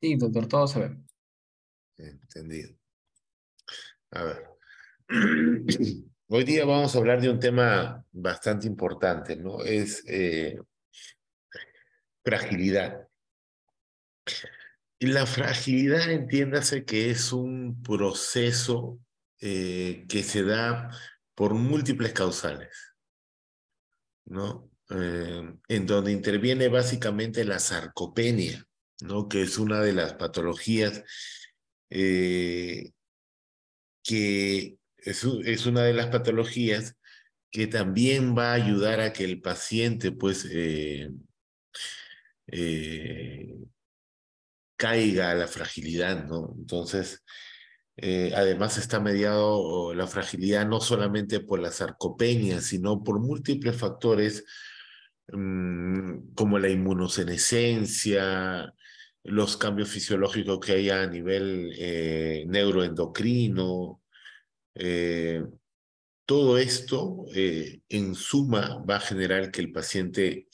Sí, doctor, todo se ve. Entendido. A ver. Hoy día vamos a hablar de un tema bastante importante, ¿no? Es eh, fragilidad. La fragilidad, entiéndase que es un proceso eh, que se da por múltiples causales, ¿no? Eh, en donde interviene básicamente la sarcopenia, ¿no? Que es una de las patologías eh, que es, es, una de las patologías que también va a ayudar a que el paciente, pues, eh, eh, caiga a la fragilidad, ¿no? Entonces, además está mediado la fragilidad no solamente por la sarcopenia, sino por múltiples factores mmm, como la inmunosenescencia, los cambios fisiológicos que hay a nivel eh, neuroendocrino. Eh, todo esto eh, en suma va a generar que el paciente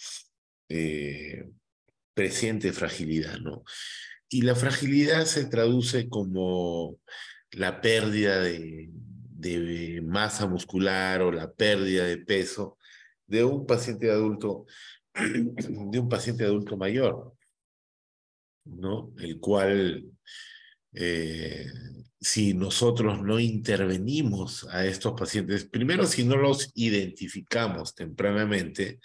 presente fragilidad, ¿no? Y la fragilidad se traduce como la pérdida de, de masa muscular o la pérdida de peso de un paciente adulto, de un paciente adulto mayor. ¿No? El cual, eh, si nosotros no intervenimos a estos pacientes, primero si no los identificamos tempranamente,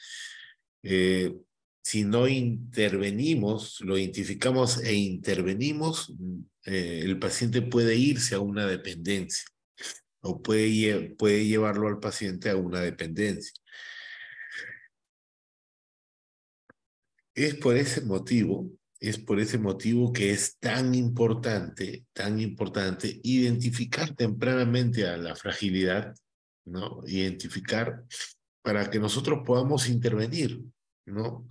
eh, si no intervenimos, lo identificamos e intervenimos, eh, el paciente puede irse a una dependencia o puede, puede llevarlo al paciente a una dependencia. Es por ese motivo es por ese motivo que es tan importante, tan importante identificar tempranamente a la fragilidad, ¿no? Identificar para que nosotros podamos intervenir, ¿no?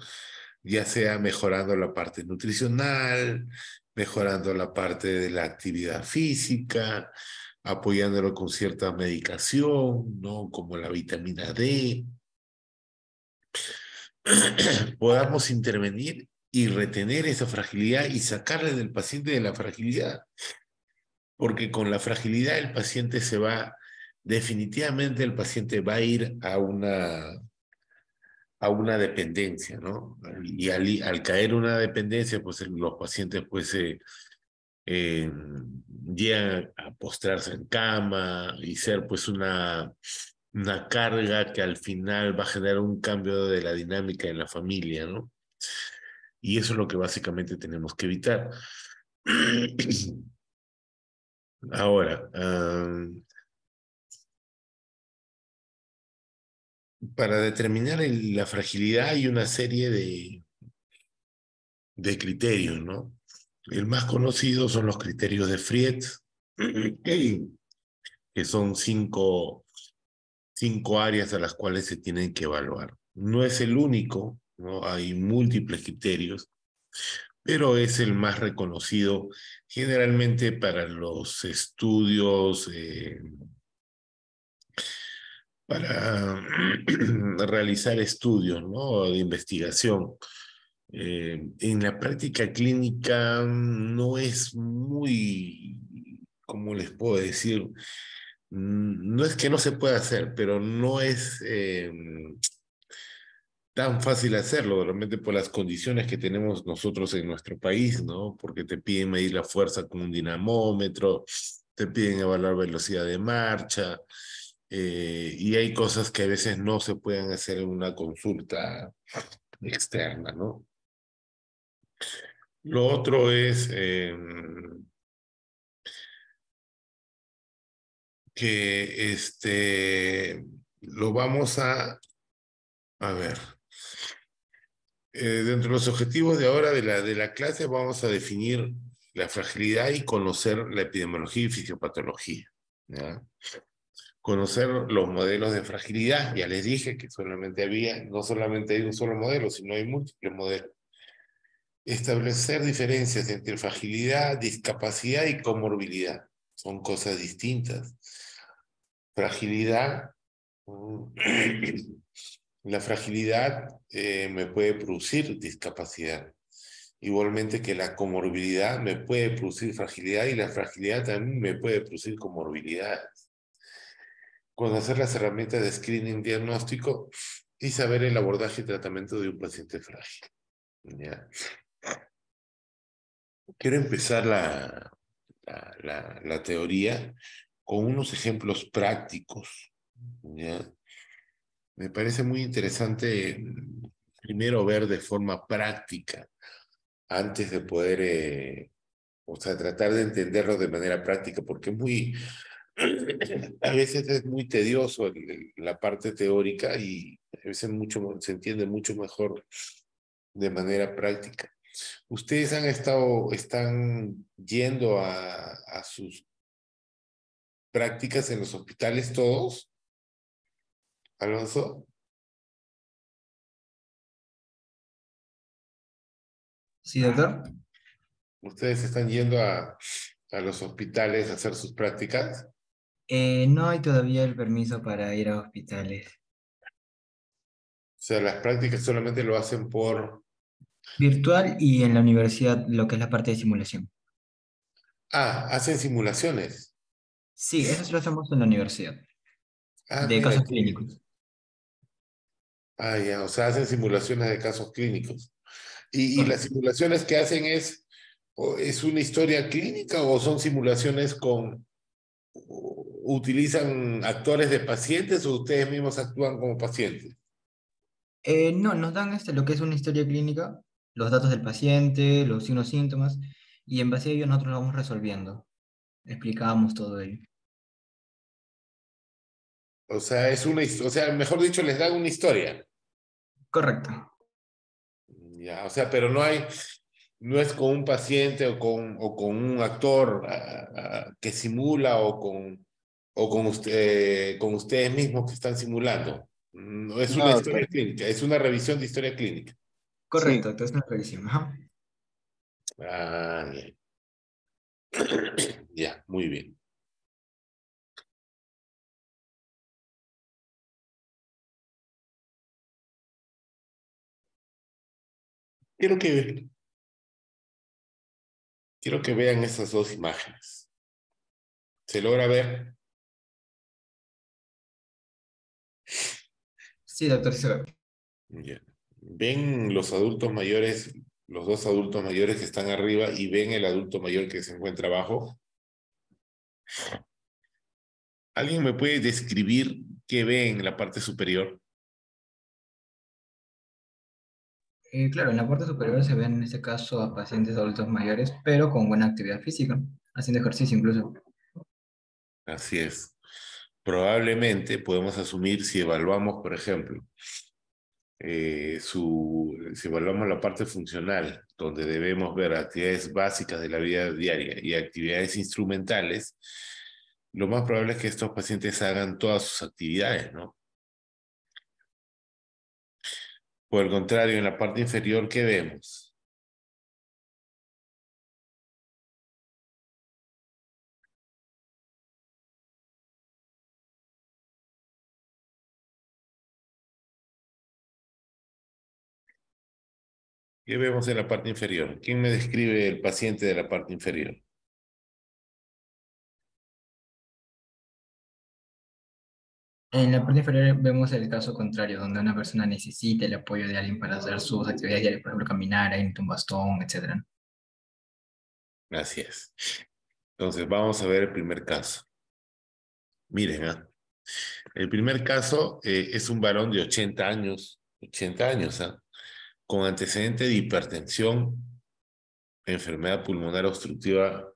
Ya sea mejorando la parte nutricional, mejorando la parte de la actividad física, apoyándolo con cierta medicación, ¿no? Como la vitamina D. podamos intervenir y retener esa fragilidad y sacarle del paciente de la fragilidad. Porque con la fragilidad el paciente se va, definitivamente el paciente va a ir a una, a una dependencia, ¿no? Y al, caer una dependencia, pues los pacientes pues eh, llegan a postrarse en cama y ser pues una, una carga que al final va a generar un cambio de la dinámica en la familia, ¿no? Y eso es lo que básicamente tenemos que evitar. Ahora, para determinar la fragilidad hay una serie de, de criterios, ¿no? El más conocido son los criterios de Friet, que son cinco, cinco áreas a las cuales se tienen que evaluar. No es el único, ¿no? Hay múltiples criterios, pero es el más reconocido generalmente para los estudios, eh, para realizar estudios ¿no? de investigación. Eh, en la práctica clínica no es muy, ¿cómo les puedo decir? No es que no se pueda hacer, pero no es... Eh, tan fácil hacerlo, realmente por las condiciones que tenemos nosotros en nuestro país, ¿no? Porque te piden medir la fuerza con un dinamómetro, te piden evaluar velocidad de marcha, eh, y hay cosas que a veces no se pueden hacer en una consulta externa, ¿no? Lo otro es em, que este, lo vamos a, a ver, eh, dentro de los objetivos de ahora de la, de la clase vamos a definir la fragilidad y conocer la epidemiología y fisiopatología. Conocer los modelos de fragilidad, ya les dije que solamente había, no solamente hay un solo modelo, sino hay múltiples modelos. Establecer diferencias entre fragilidad, discapacidad y comorbilidad. Son cosas distintas. Fragilidad mm, La fragilidad eh, me puede producir discapacidad. Igualmente que la comorbilidad me puede producir fragilidad y la fragilidad también me puede producir comorbilidades. Conocer las herramientas de screening diagnóstico y saber el abordaje y tratamiento de un paciente frágil. Quiero empezar la, la, la, teoría con unos ejemplos prácticos. Me parece muy interesante primero ver de forma práctica antes de poder, eh, o sea, tratar de entenderlo de manera práctica, porque muy, a veces es muy tedioso la parte teórica y a veces mucho, se entiende mucho mejor de manera práctica. ¿Ustedes han estado, están yendo a sus prácticas en los hospitales todos? Alonso. Sí, doctor. ¿Ustedes están yendo a, a los hospitales a hacer sus prácticas? Eh, no hay todavía el permiso para ir a hospitales. O sea, las prácticas solamente lo hacen por... Virtual y en la universidad lo que es la parte de simulación. Ah, hacen simulaciones. Sí, eso lo hacemos en la universidad. Ah, de casos clínicos. Ah, ya, o sea, hacen simulaciones de casos clínicos. ¿Y, las simulaciones que hacen es, es una historia clínica o son simulaciones con, utilizan actores de pacientes o ustedes mismos actúan como pacientes? Eh, no, nos dan este, lo que es una historia clínica, los datos del paciente, los signos, síntomas, y en base a ello nosotros lo vamos resolviendo. Explicamos todo ello. O sea, es una, o sea, mejor dicho, les dan una historia. Correcto. Ya, o sea, pero no hay, no es con un paciente o con, o con un actor ah, ah, que simula o con, o con, usted, con ustedes mismos que están simulando. No es una historia clínica, es una revisión de historia clínica. Correcto, entonces es una revisión. Ajá. Ah, ya, muy bien. Quiero que, quiero que vean esas dos imágenes. ¿Se logra ver? Sí, doctor, se ve. Ven los adultos mayores, los dos adultos mayores que están arriba y ven el adulto mayor que se encuentra abajo. ¿Alguien me puede describir qué ve en la parte superior? Eh, claro, en la parte superior se ven en este caso a pacientes adultos mayores, pero con buena actividad física, haciendo ejercicio incluso. Así es. Probablemente podemos asumir si evaluamos, por ejemplo, eh, su, si evaluamos la parte funcional, donde debemos ver actividades básicas de la vida diaria y actividades instrumentales, lo más probable es que estos pacientes hagan todas sus actividades, ¿no? Por el contrario, en la parte inferior, ¿qué vemos? ¿Qué vemos en la parte inferior? ¿Quién me describe el paciente de la parte inferior? En la parte inferior vemos el caso contrario, donde una persona necesita el apoyo de alguien para hacer sus actividades por ejemplo, caminar, ir un bastón, etc. Gracias. Entonces, vamos a ver el primer caso. Miren, ¿ah? el primer caso eh, es un varón de 80 años, 80 años, ¿ah? con antecedente de hipertensión, enfermedad pulmonar obstructiva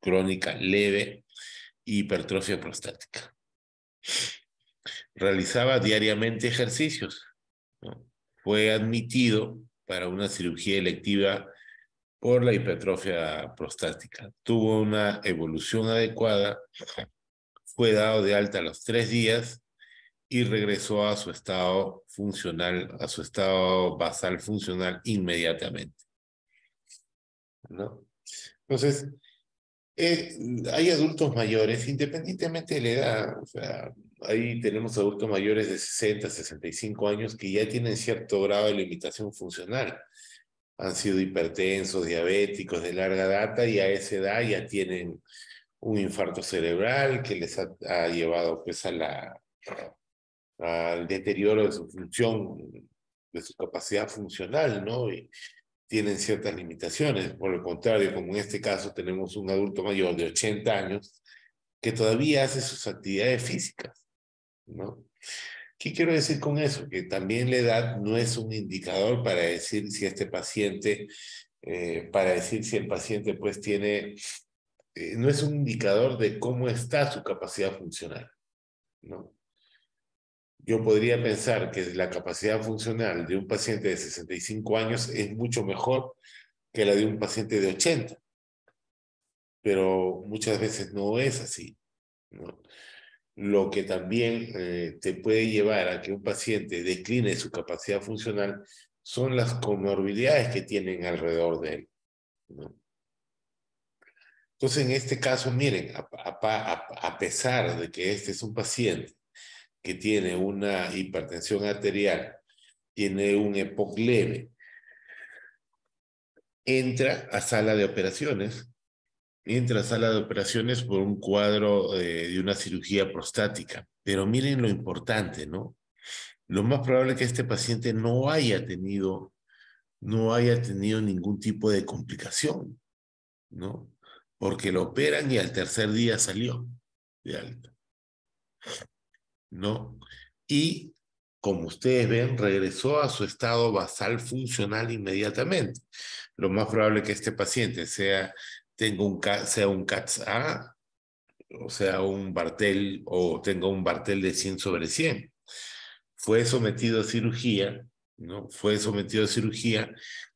crónica leve y hipertrofia prostática realizaba diariamente ejercicios. Fue admitido para una cirugía electiva por la hipertrofia prostática. Tuvo una evolución adecuada, fue dado de alta a los tres días y regresó a su estado funcional, a su estado basal funcional inmediatamente. ¿No? Entonces, eh, hay adultos mayores, independientemente de la edad, o sea, ahí tenemos adultos mayores de 60, 65 años que ya tienen cierto grado de limitación funcional. han sido hipertensos, diabéticos de larga data y a esa edad ya tienen un infarto cerebral que les ha, llevado pues al deterioro de su función, de su capacidad funcional, ¿no? Tienen ciertas limitaciones. Por el contrario, como en este caso tenemos un adulto mayor de 80 años que todavía hace sus actividades físicas, ¿no? ¿Qué quiero decir con eso? Que también la edad no es un indicador para decir si este paciente, eh, para decir si el paciente pues tiene, eh, no es un indicador de cómo está su capacidad funcional, ¿no? Yo podría pensar que la capacidad funcional de un paciente de 65 años es mucho mejor que la de un paciente de 80, pero muchas veces no es así, ¿no? lo que también eh, te puede llevar a que un paciente decline su capacidad funcional son las comorbilidades que tienen alrededor de él. Entonces, en este caso, miren, a, pesar de que este es un paciente que tiene una hipertensión arterial, tiene un EPOC leve, entra a sala de operaciones entra a sala de operaciones por un cuadro eh, de una cirugía prostática. Pero miren lo importante, ¿no? Lo más probable es que este paciente no haya tenido, no haya tenido ningún tipo de complicación, ¿no? Porque lo operan y al tercer día salió de alta. ¿No? Y como ustedes ven, regresó a su estado basal funcional inmediatamente. Lo más probable que este paciente sea tengo un, sea un CATS-A, o sea, un Bartel, o tengo un Bartel de 100 sobre 100. Fue sometido a cirugía, ¿no? Fue sometido a cirugía,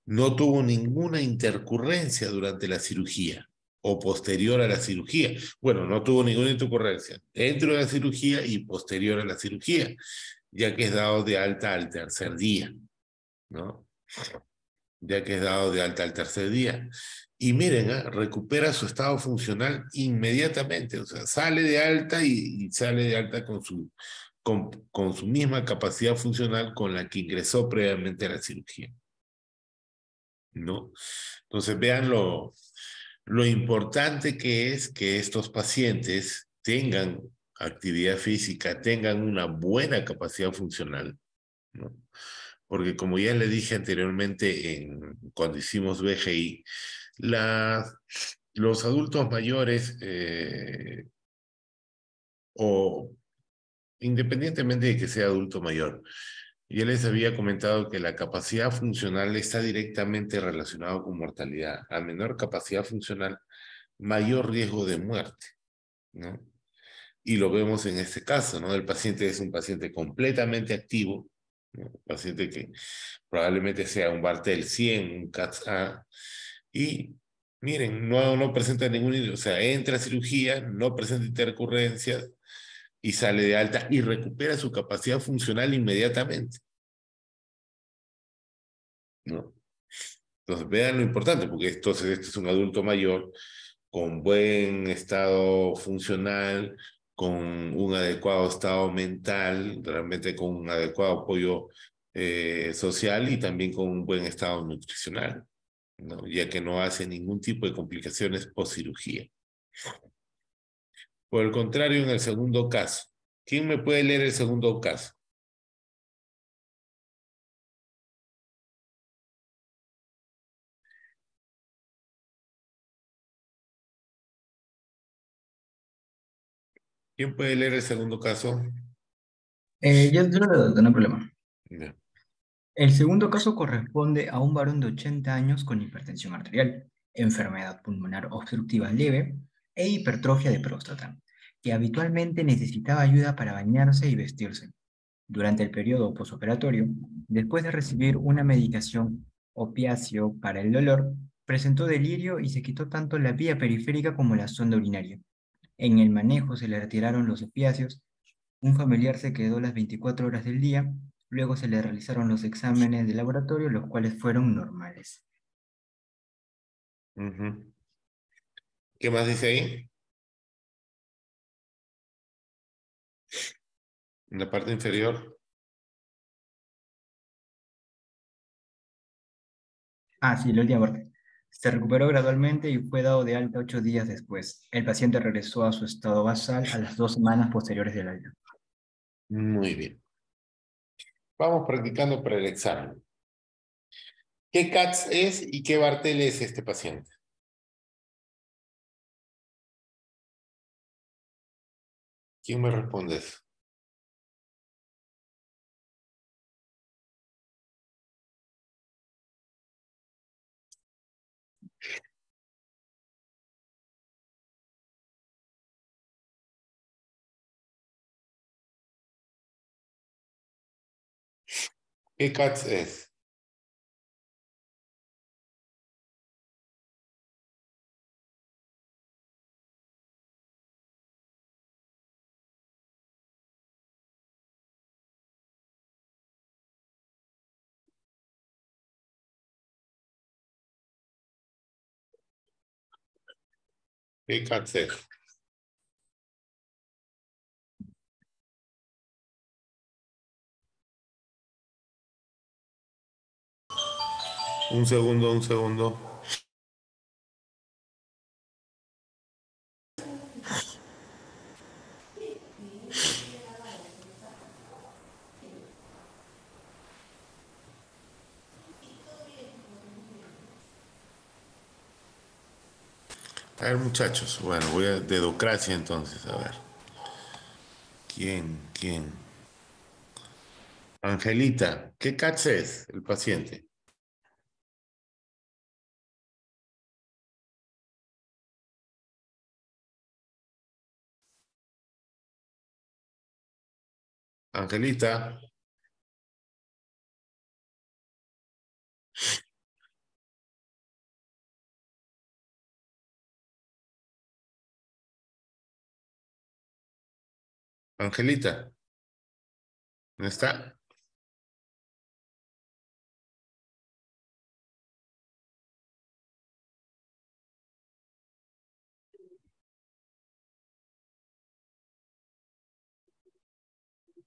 no tuvo ninguna intercurrencia durante la cirugía o posterior a la cirugía. Bueno, no tuvo ninguna intercurrencia dentro de la cirugía y posterior a la cirugía, ya que es dado de alta al tercer día, ¿no? Ya que es dado de alta al tercer día. Y miren, ¿ah? recupera su estado funcional inmediatamente, o sea, sale de alta y, sale de alta con su, con, con, su misma capacidad funcional con la que ingresó previamente a la cirugía. ¿No? Entonces, vean lo, lo importante que es que estos pacientes tengan actividad física, tengan una buena capacidad funcional. Porque como ya le dije anteriormente en, cuando hicimos BGI, los adultos mayores eh, o independientemente de que sea adulto mayor, ya les había comentado que la capacidad funcional está directamente relacionada con mortalidad. A menor capacidad funcional, mayor riesgo de muerte, ¿no? Y lo vemos en este caso, ¿no? El paciente es un paciente completamente activo, Un paciente que probablemente sea un Bartel 100, un CATS-A, y miren, no, no presenta ningún, o sea, entra a cirugía, no presenta intercurrencias y sale de alta y recupera su capacidad funcional inmediatamente. ¿No? Entonces, vean lo importante, porque entonces este es un adulto mayor con buen estado funcional, con un adecuado estado mental, realmente con un adecuado apoyo eh, social y también con un buen estado nutricional ya que no hace ningún tipo de complicaciones post cirugía. Por el contrario, en el segundo caso, ¿quién me puede leer el segundo caso? ¿Quién puede leer el segundo caso? Eh, yo, no, hay problema. El segundo caso corresponde a un varón de 80 años con hipertensión arterial, enfermedad pulmonar obstructiva leve e hipertrofia de próstata, que habitualmente necesitaba ayuda para bañarse y vestirse. Durante el periodo posoperatorio, después de recibir una medicación opiáceo para el dolor, presentó delirio y se quitó tanto la vía periférica como la sonda urinaria. En el manejo se le retiraron los opiáceos, un familiar se quedó las 24 horas del día Luego se le realizaron los exámenes de laboratorio, los cuales fueron normales. ¿Qué más dice ahí? En la parte inferior. Ah, sí, la última parte. Se recuperó gradualmente y fue dado de alta ocho días después. El paciente regresó a su estado basal a las dos semanas posteriores del alta. Muy bien. Vamos practicando para el examen. ¿Qué CATS es y qué Bartel es este paciente? ¿Quién me responde eso? ¿Qué CATS es? ¿Qué es? Un segundo, un segundo. A ver, muchachos. Bueno, voy a dedocracia entonces, a ver. ¿Quién? ¿Quién? Angelita, ¿qué CATS es el paciente? Angelita. Angelita. ¿Dónde está?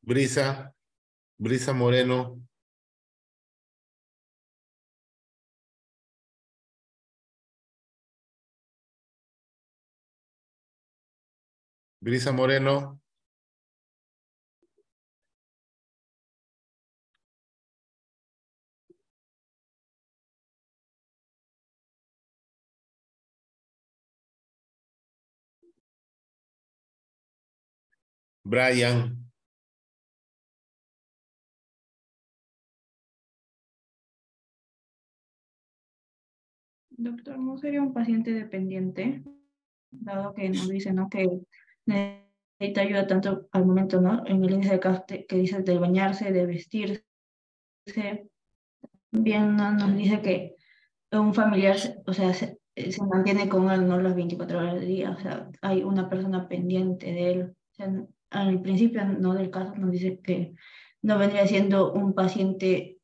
Brisa, Brisa Moreno. Brisa Moreno. Brian. Doctor, ¿no sería un paciente dependiente? Dado que nos dice, ¿no? Que necesita ayuda tanto al momento, ¿no? En el índice de que dice de bañarse, de vestirse. Bien, ¿no? nos dice que un familiar, o sea, se, se, mantiene con él, ¿no? Las 24 horas del día, o sea, hay una persona pendiente de él. O sea, al principio, ¿no? Del caso nos dice que no vendría siendo un paciente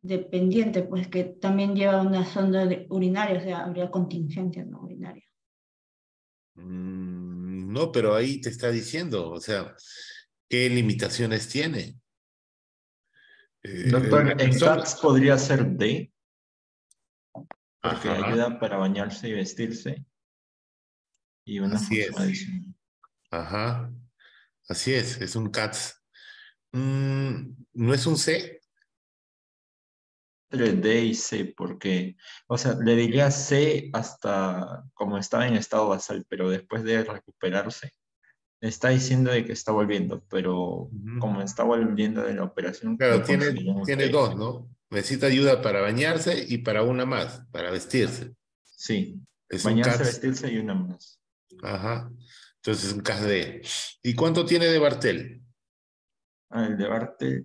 dependiente, pues que también lleva una sonda urinaria, o sea, habría contingencia no urinaria. Mm, no, pero ahí te está diciendo, o sea, ¿qué limitaciones tiene? Eh, Doctor, en CATS podría ser D, porque ayuda para bañarse y vestirse. Y una Así es. Ajá, así es, es un CATS. Mm, ¿No es un C? entre D y C, porque, o sea, le diría C hasta como estaba en estado basal, pero después de recuperarse, está diciendo de que está volviendo, pero como está volviendo de la operación. Claro, tiene, tiene dos, ¿no? Necesita ayuda para bañarse y para una más, para vestirse. Sí, bañarse, vestirse y una más. Ajá, entonces un caso de... ¿Y cuánto tiene de Bartel? Ah, el de Bartel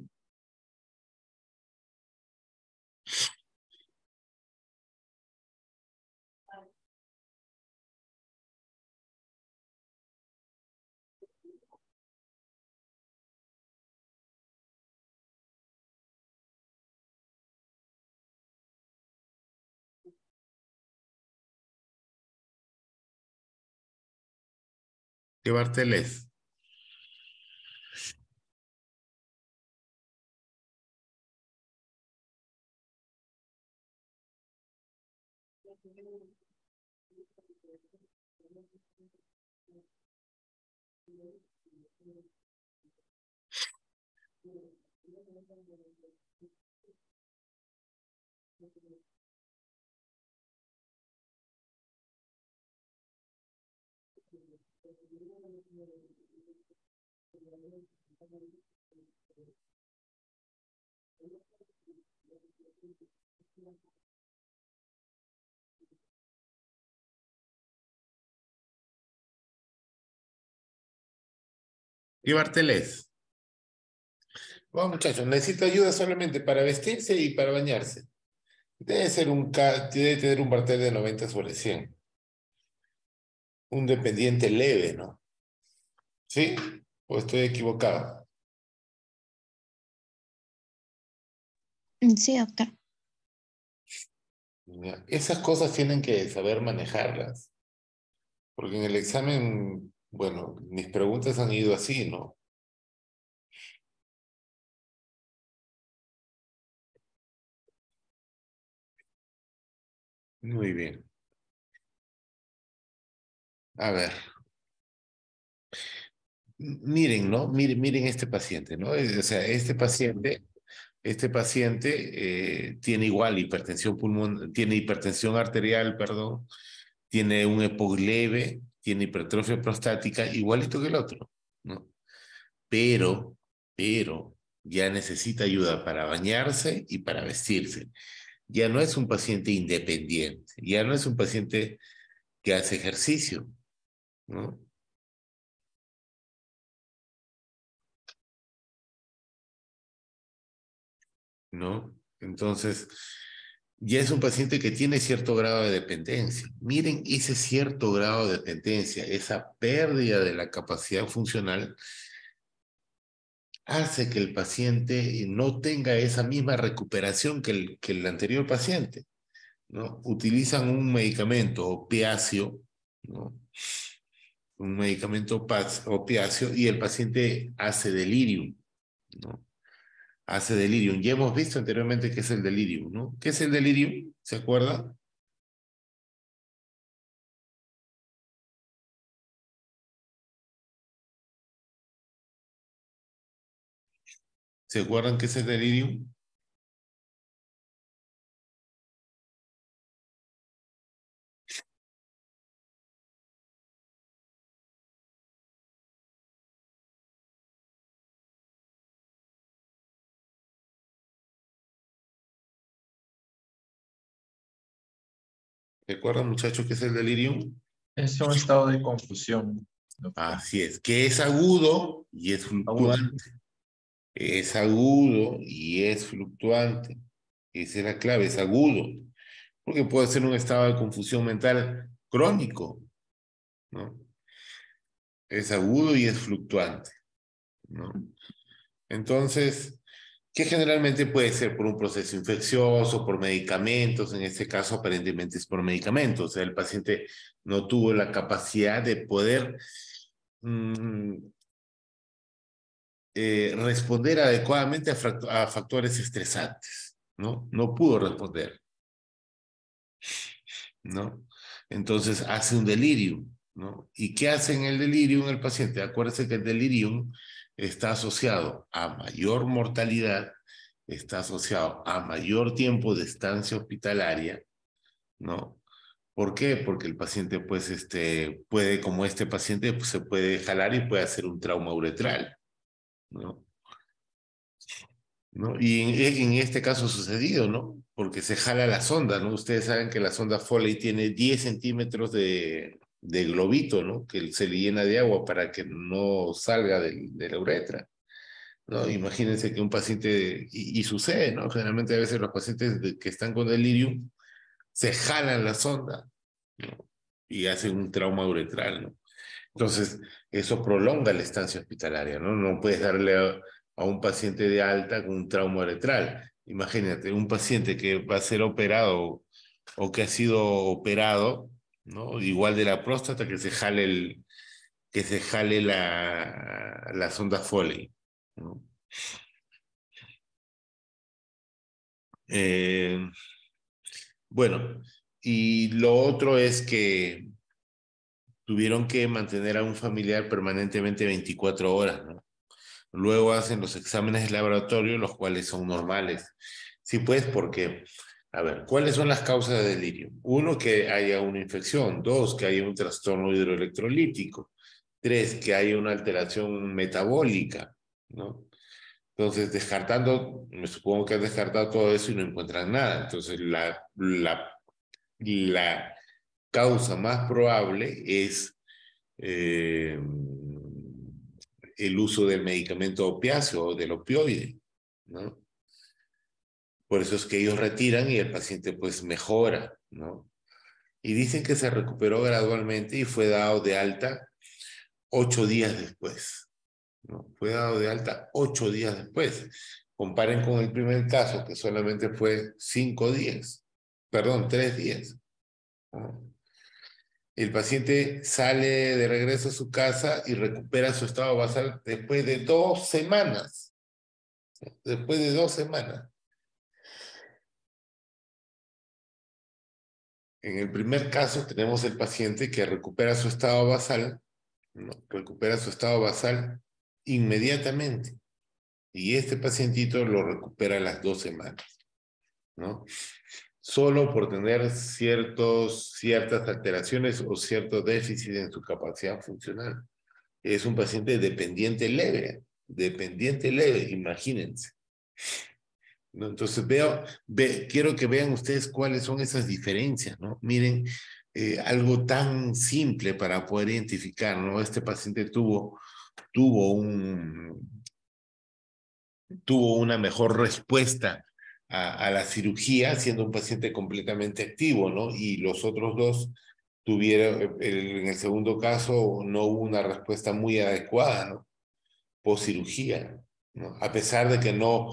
¿Qué Bartel? Y Bartelés. Bueno, muchachos, necesito ayuda solamente para vestirse y para bañarse. Debe ser un debe tener un Bartel de 90 sobre 100. Un dependiente leve, ¿no? ¿Sí? ¿O estoy equivocado? Sí, doctor. Esas cosas tienen que saber manejarlas. Porque en el examen bueno, mis preguntas han ido así, ¿no? Muy bien. A ver. Miren, ¿no? Miren, miren este paciente, ¿no? O sea, este paciente, este paciente eh, tiene igual hipertensión pulmonar, tiene hipertensión arterial, perdón, tiene un EPOC tiene hipertrofia prostática igualito que el otro, ¿no? Pero, pero ya necesita ayuda para bañarse y para vestirse. Ya no es un paciente independiente, ya no es un paciente que hace ejercicio, ¿no? ¿No? Entonces, ya es un paciente que tiene cierto grado de dependencia. Miren ese cierto grado de dependencia, esa pérdida de la capacidad funcional hace que el paciente no tenga esa misma recuperación que el, que el anterior paciente. ¿no? Utilizan un medicamento opiáceo, ¿no? Un medicamento opiáceo y el paciente hace delirium. ¿no? hace delirium. Ya hemos visto anteriormente qué es el delirium, ¿no? ¿Qué es el delirium? ¿Se acuerda? ¿Se acuerdan qué es el delirium? ¿Recuerdan, muchachos, qué es el delirium? Es un estado de confusión. Así es, que es agudo y es fluctuante. Es agudo y es fluctuante. Esa es la clave, es agudo. Porque puede ser un estado de confusión mental crónico. ¿no? Es agudo y es fluctuante. ¿no? Entonces, que generalmente puede ser por un proceso infeccioso, por medicamentos, en este caso aparentemente es por medicamentos, o sea, el paciente no tuvo la capacidad de poder mm, eh, responder adecuadamente a, factores estresantes, ¿no? No pudo responder, ¿no? Entonces hace un delirium, ¿no? ¿Y qué hace en el delirium el paciente? Acuérdese que el delirium está asociado a mayor mortalidad, está asociado a mayor tiempo de estancia hospitalaria, ¿no? ¿Por qué? Porque el paciente, pues, este, puede, como este paciente, pues, se puede jalar y puede hacer un trauma uretral, ¿no? ¿No? Y en, este caso sucedido, ¿no? Porque se jala la sonda, ¿no? Ustedes saben que la sonda Foley tiene 10 centímetros de, de globito, ¿no? Que se le llena de agua para que no salga de, la uretra. ¿no? Imagínense que un paciente, y, sucede, ¿no? Generalmente a veces los pacientes que están con delirium se jalan la sonda ¿no? y hacen un trauma uretral, ¿no? Entonces, eso prolonga la estancia hospitalaria, ¿no? No puedes darle a, a un paciente de alta con un trauma uretral. Imagínate, un paciente que va a ser operado o que ha sido operado ¿no? Igual de la próstata que se jale el, que se jale la, la sonda Foley, eh, bueno, Y lo otro es que tuvieron que mantener a un familiar permanentemente 24 horas, ¿no? Luego hacen los exámenes de laboratorio, los cuales son normales. Sí, pues, porque, a ver, ¿cuáles son las causas de delirio? Uno, que haya una infección. Dos, que haya un trastorno hidroelectrolítico. Tres, que haya una alteración metabólica, ¿no? Entonces, descartando, me supongo que han descartado todo eso y no encuentran nada. Entonces, la, la, la causa más probable es eh, el uso del medicamento opiáceo o del opioide, ¿no? Por eso es que ellos retiran y el paciente pues mejora, ¿no? Y dicen que se recuperó gradualmente y fue dado de alta ocho días después. Fue dado de alta ocho días después. Comparen con el primer caso, que solamente fue cinco días, perdón, tres días. El paciente sale de regreso a su casa y recupera su estado basal después de dos semanas. Después de dos semanas. En el primer caso tenemos el paciente que recupera su estado basal, recupera su estado basal inmediatamente. Y este pacientito lo recupera a las dos semanas. ¿no? solo por tener ciertos, ciertas alteraciones o cierto déficit en su capacidad funcional. Es un paciente dependiente leve, dependiente leve, imagínense. Entonces veo, ve, quiero que vean ustedes cuáles son esas diferencias, ¿no? Miren, eh, algo tan simple para poder identificar, ¿no? Este paciente tuvo, tuvo un, tuvo una mejor respuesta a, la cirugía siendo un paciente completamente activo, ¿no? Y los otros dos tuvieron, en el segundo caso no hubo una respuesta muy adecuada, ¿no? Post cirugía, ¿no? A pesar de que no,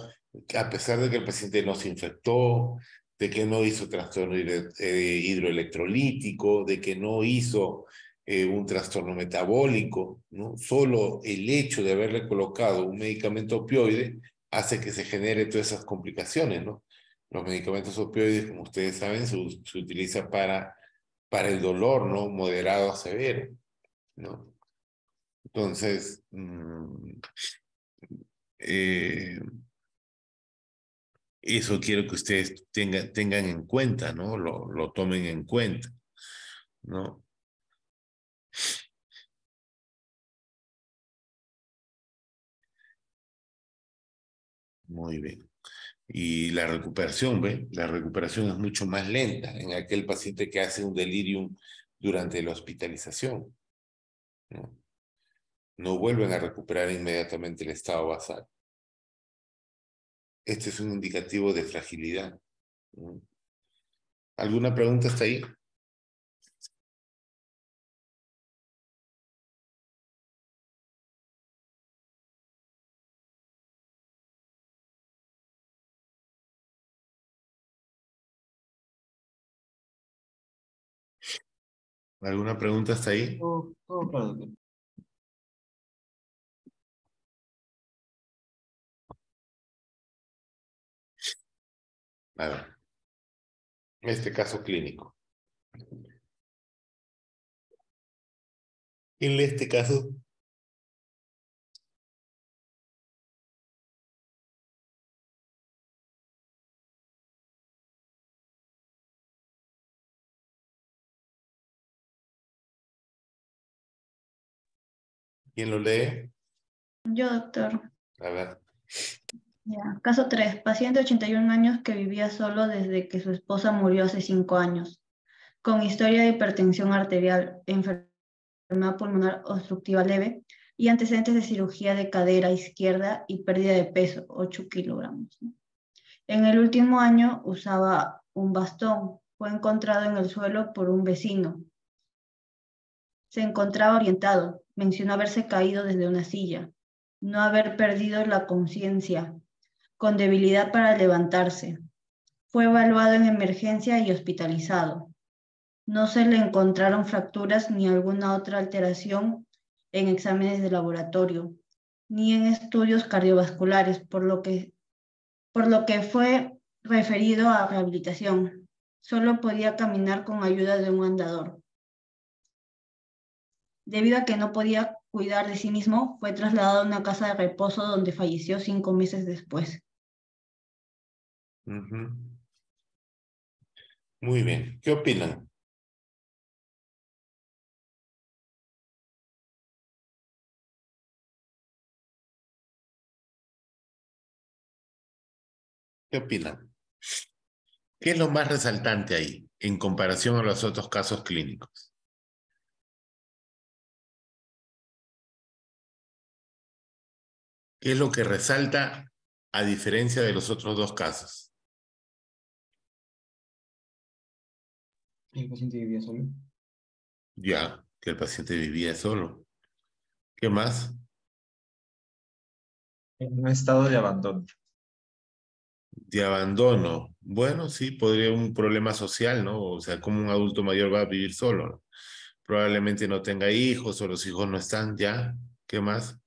a pesar de que el paciente no se infectó, de que no hizo trastorno eh, hidroelectrolítico, de que no hizo eh, un trastorno metabólico, ¿no? Solo el hecho de haberle colocado un medicamento opioide hace que se genere todas esas complicaciones, ¿no? Los medicamentos opioides, como ustedes saben, se, se utiliza para, para el dolor, ¿no? Moderado a severo, ¿no? Entonces, mm, eh, eso quiero que ustedes tengan, tengan en cuenta, ¿no? Lo, lo tomen en cuenta, ¿no? Muy bien. Y la recuperación, ¿ve? La recuperación es mucho más lenta en aquel paciente que hace un delirium durante la hospitalización. No, no vuelven a recuperar inmediatamente el estado basal. Este es un indicativo de fragilidad. ¿Alguna pregunta hasta ahí? ¿Alguna pregunta hasta ahí? A ver. Este caso clínico. En este caso ¿Quién lo lee? Yo, doctor. A ver. Caso 3. Paciente de 81 años que vivía solo desde que su esposa murió hace 5 años, con historia de hipertensión arterial, enfermedad pulmonar obstructiva leve y antecedentes de cirugía de cadera izquierda y pérdida de peso, 8 kilogramos. En el último año usaba un bastón. Fue encontrado en el suelo por un vecino. Se encontraba orientado, mencionó haberse caído desde una silla, no haber perdido la conciencia, con debilidad para levantarse. Fue evaluado en emergencia y hospitalizado. No se le encontraron fracturas ni alguna otra alteración en exámenes de laboratorio, ni en estudios cardiovasculares, por lo que, por lo que fue referido a rehabilitación. solo podía caminar con ayuda de un andador. Debido a que no podía cuidar de sí mismo, fue trasladado a una casa de reposo donde falleció cinco meses después. Muy bien. ¿Qué opinan? ¿Qué opinan? ¿Qué es lo más resaltante ahí en comparación a los otros casos clínicos? ¿Qué es lo que resalta a diferencia de los otros dos casos? El paciente vivía solo. Ya, que el paciente vivía solo. ¿Qué más? En un estado de abandono. De abandono. Bueno, sí, podría un problema social, ¿no? O sea, como un adulto mayor va a vivir solo. Probablemente no tenga hijos o los hijos no están ya. ¿Qué más?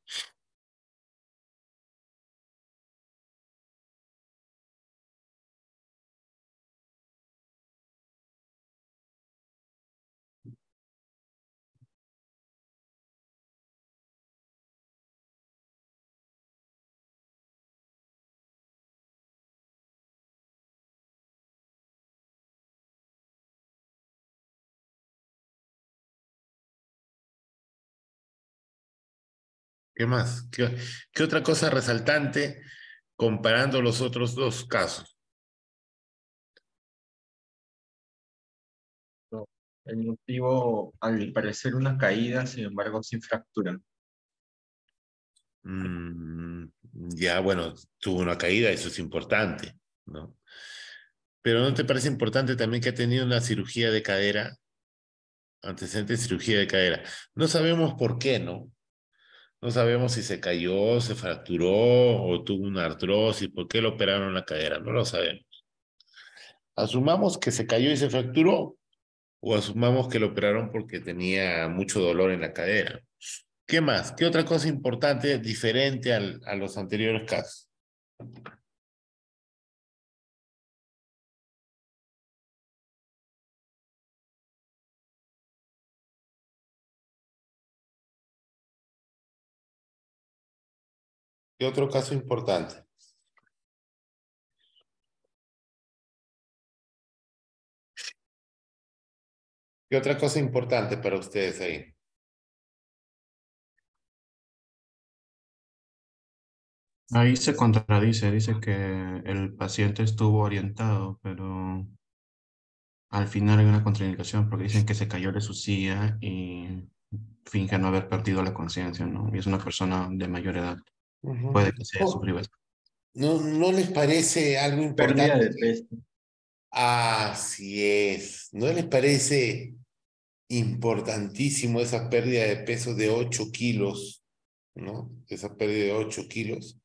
¿Qué más? ¿Qué, otra cosa resaltante comparando los otros dos casos? El motivo, al parecer, una caída, sin embargo, sin fractura. Mm, ya, bueno, tuvo una caída, eso es importante, ¿no? Pero ¿no te parece importante también que ha tenido una cirugía de cadera? Antecedente de cirugía de cadera. No sabemos por qué, ¿no? No sabemos si se cayó, se fracturó o tuvo una artrosis, por qué lo operaron la cadera, no lo sabemos. Asumamos que se cayó y se fracturó o asumamos que lo operaron porque tenía mucho dolor en la cadera. ¿Qué más? ¿Qué otra cosa importante diferente a los anteriores casos? ¿Qué otro caso importante? ¿Qué otra cosa importante para ustedes ahí? Ahí se contradice, dice que el paciente estuvo orientado, pero al final hay una contraindicación porque dicen que se cayó de su silla y finge no haber perdido la conciencia, ¿no? Y es una persona de mayor edad. Puede que sea su ¿No, ¿No les parece algo importante? Así es. ¿No les parece importantísimo esa pérdida de peso de 8 kilos? ¿No? Esa pérdida de 8 kilos.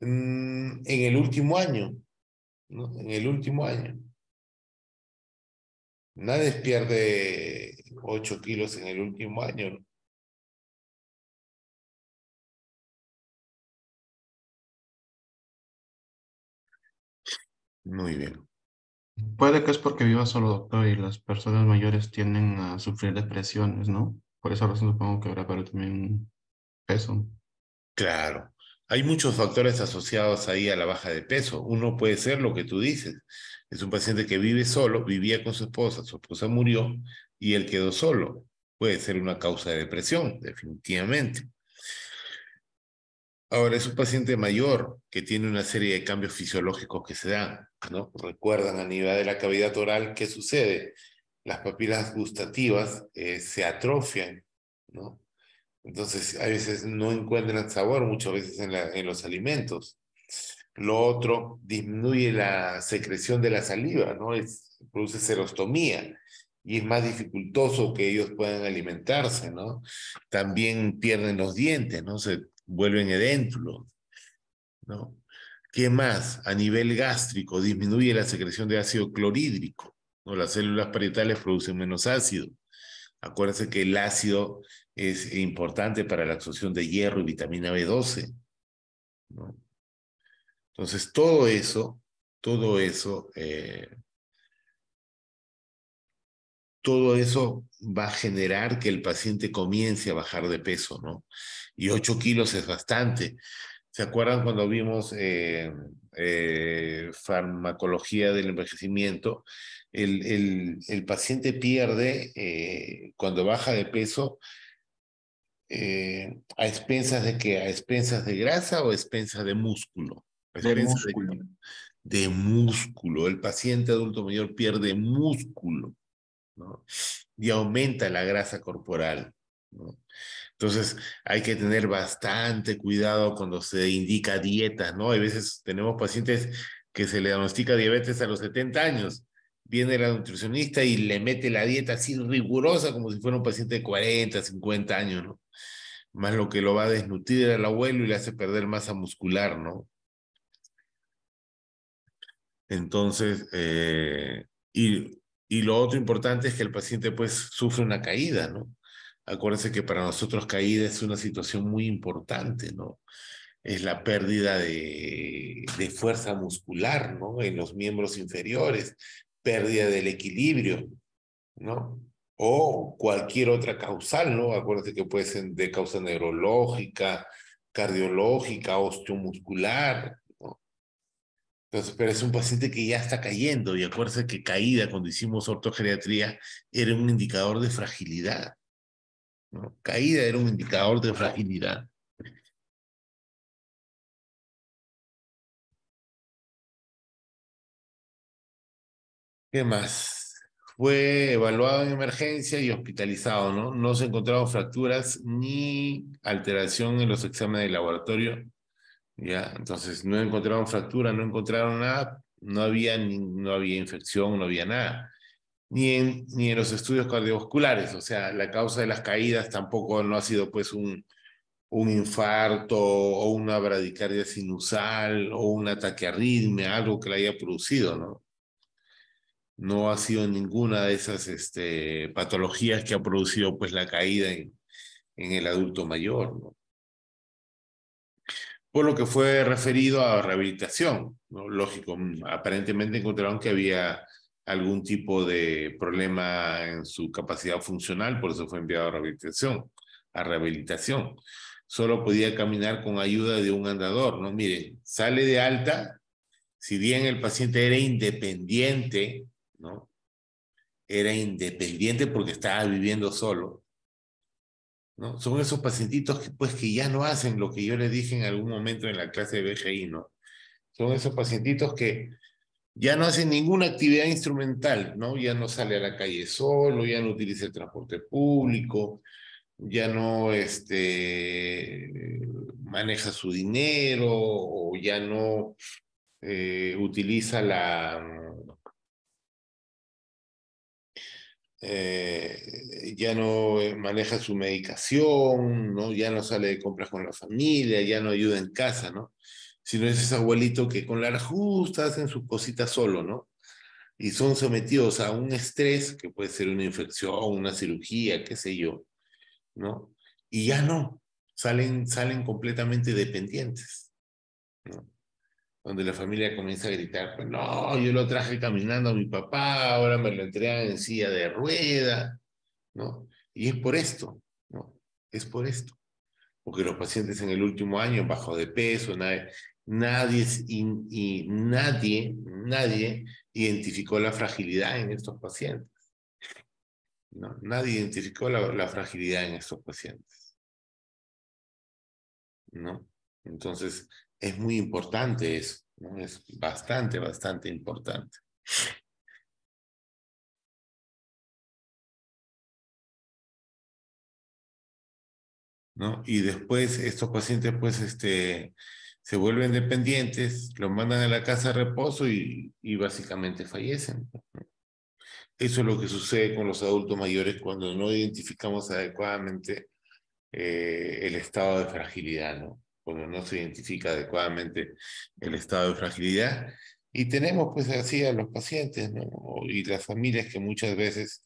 Mm, en el último año. ¿no? En el último año. Nadie pierde 8 kilos en el último año. Muy bien. Puede que es porque viva solo, doctor, y las personas mayores tienden a sufrir depresiones, ¿no? Por esa razón supongo que habrá pero también peso. Claro. Hay muchos factores asociados ahí a la baja de peso. Uno puede ser lo que tú dices. Es un paciente que vive solo, vivía con su esposa, su esposa murió y él quedó solo. Puede ser una causa de depresión, definitivamente. Ahora, es un paciente mayor que tiene una serie de cambios fisiológicos que se dan, ¿no? Recuerdan a nivel de la cavidad oral, ¿qué sucede? Las papilas gustativas eh, se atrofian, ¿no? Entonces, a veces no encuentran sabor, muchas veces en, los alimentos. Lo otro, disminuye la secreción de la saliva, ¿no? Es, produce serostomía y es más dificultoso que ellos puedan alimentarse, ¿no? También pierden los dientes, ¿no? Se vuelven edéntulos, ¿no? ¿Qué más? A nivel gástrico, disminuye la secreción de ácido clorhídrico, ¿no? Las células parietales producen menos ácido. Acuérdense que el ácido es importante para la absorción de hierro y vitamina B12, ¿no? Entonces, todo eso, todo eso eh, todo eso va a generar que el paciente comience a bajar de peso, ¿no? Y 8 kilos es bastante. ¿Se acuerdan cuando vimos eh, eh, farmacología del envejecimiento? El, el, paciente pierde, eh, cuando baja de peso, a expensas de qué? ¿A expensas de grasa o a expensas de músculo? de músculo. de músculo. El paciente adulto mayor pierde músculo. Y aumenta la grasa corporal, Entonces hay que tener bastante cuidado cuando se indica dieta, ¿no? Hay veces tenemos pacientes que se le diagnostica diabetes a los 70 años. Viene la nutricionista y le mete la dieta así rigurosa como si fuera un paciente de 40, 50 años, ¿no? Más lo que lo va a desnutrir al abuelo y le hace perder masa muscular, ¿no? Entonces, eh, y y lo otro importante es que el paciente pues sufre una caída, ¿no? Acuérdense que para nosotros caída es una situación muy importante, ¿no? Es la pérdida de, fuerza muscular, ¿no? En los miembros inferiores, pérdida del equilibrio, ¿no? O cualquier otra causal, ¿no? Acuérdense que puede ser de causa neurológica, cardiológica, osteomuscular, entonces, pero es un paciente que ya está cayendo y acuérdense que caída cuando hicimos ortogeriatría era un indicador de fragilidad. ¿No? Caída era un indicador de fragilidad. ¿Qué más? Fue evaluado en emergencia y hospitalizado, ¿no? No se encontraron fracturas ni alteración en los exámenes de laboratorio ¿ya? Entonces no encontraron fractura, no encontraron nada, no había, no había infección, no había nada. Ni en, ni en los estudios cardiovasculares, o sea, la causa de las caídas tampoco no ha sido pues un, un infarto o una bradicardia sinusal o un ataque arritmia, algo que la haya producido, ¿no? No ha sido ninguna de esas este, patologías que ha producido pues la caída en, en el adulto mayor, ¿no? por lo que fue referido a rehabilitación. Lógico, mm, aparentemente encontraron que había algún tipo de problema en su capacidad funcional, por eso fue enviado a rehabilitación. A rehabilitación. Solo podía caminar con ayuda de un andador, ¿no? Miren, sale de alta, si bien el paciente era independiente, ¿no? Era independiente porque estaba viviendo solo, son esos pacientitos pues, que ya no hacen lo que yo les dije en algún momento en la clase de BGI, ¿no? Son esos pacientitos que ya no hacen ninguna actividad instrumental, ¿no? Ya no sale a la calle solo, ya no utiliza el transporte público, ya no este, maneja su dinero o ya no eh, utiliza la, eh, ya no maneja su medicación, ¿no? ya no sale de compras con la familia, ya no ayuda en casa, ¿no? Sino es ese abuelito que con la justa hacen sus cositas solo, ¿no? Y son sometidos a un estrés, que puede ser una infección, una cirugía, qué sé yo, ¿no? Y ya no, salen, salen completamente dependientes, ¿no? donde la familia comienza a gritar, pues no, yo lo traje caminando a mi papá, ahora me lo entregan en silla de rueda, ¿no? Y es por esto, ¿no? Es por esto. Porque los pacientes en el último año bajo de peso, nadie, nadie, y, nadie, nadie identificó la fragilidad en estos pacientes. ¿no? Nadie identificó la, fragilidad en estos pacientes. ¿no? Entonces, es muy importante eso, es bastante, bastante importante. Y después estos pacientes pues este, se vuelven dependientes, los mandan a la casa de reposo y, básicamente fallecen. Eso es lo que sucede con los adultos mayores cuando no identificamos adecuadamente eh, el estado de fragilidad, cuando no se identifica adecuadamente el estado de fragilidad. Y tenemos pues así a los pacientes ¿no? y las familias que muchas veces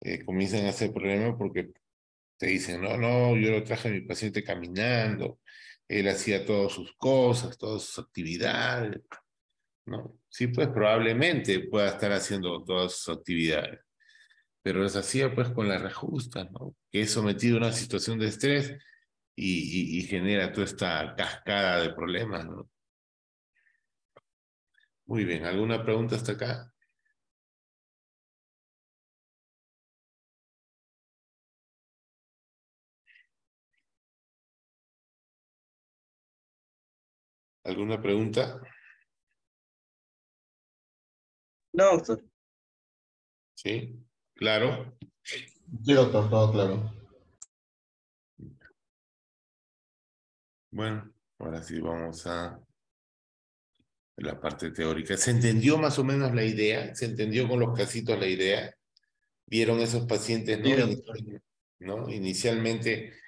eh, comienzan a hacer problemas porque te dicen, no, no, yo lo traje a mi paciente caminando, él hacía todas sus cosas, todas sus actividades, ¿no? Sí, pues probablemente pueda estar haciendo todas sus actividades, pero los hacía pues con la reajusta, ¿no? Que es sometido a una situación de estrés y, y, genera toda esta cascada de problemas, ¿no? Muy bien, ¿alguna pregunta hasta acá? ¿Alguna pregunta? No, doctor. ¿Sí? ¿Claro? Sí, doctor, todo claro. Bueno, ahora sí vamos a la parte teórica. ¿Se entendió más o menos la idea? ¿Se entendió con los casitos la idea? ¿Vieron esos pacientes no? ¿no? Inicialmente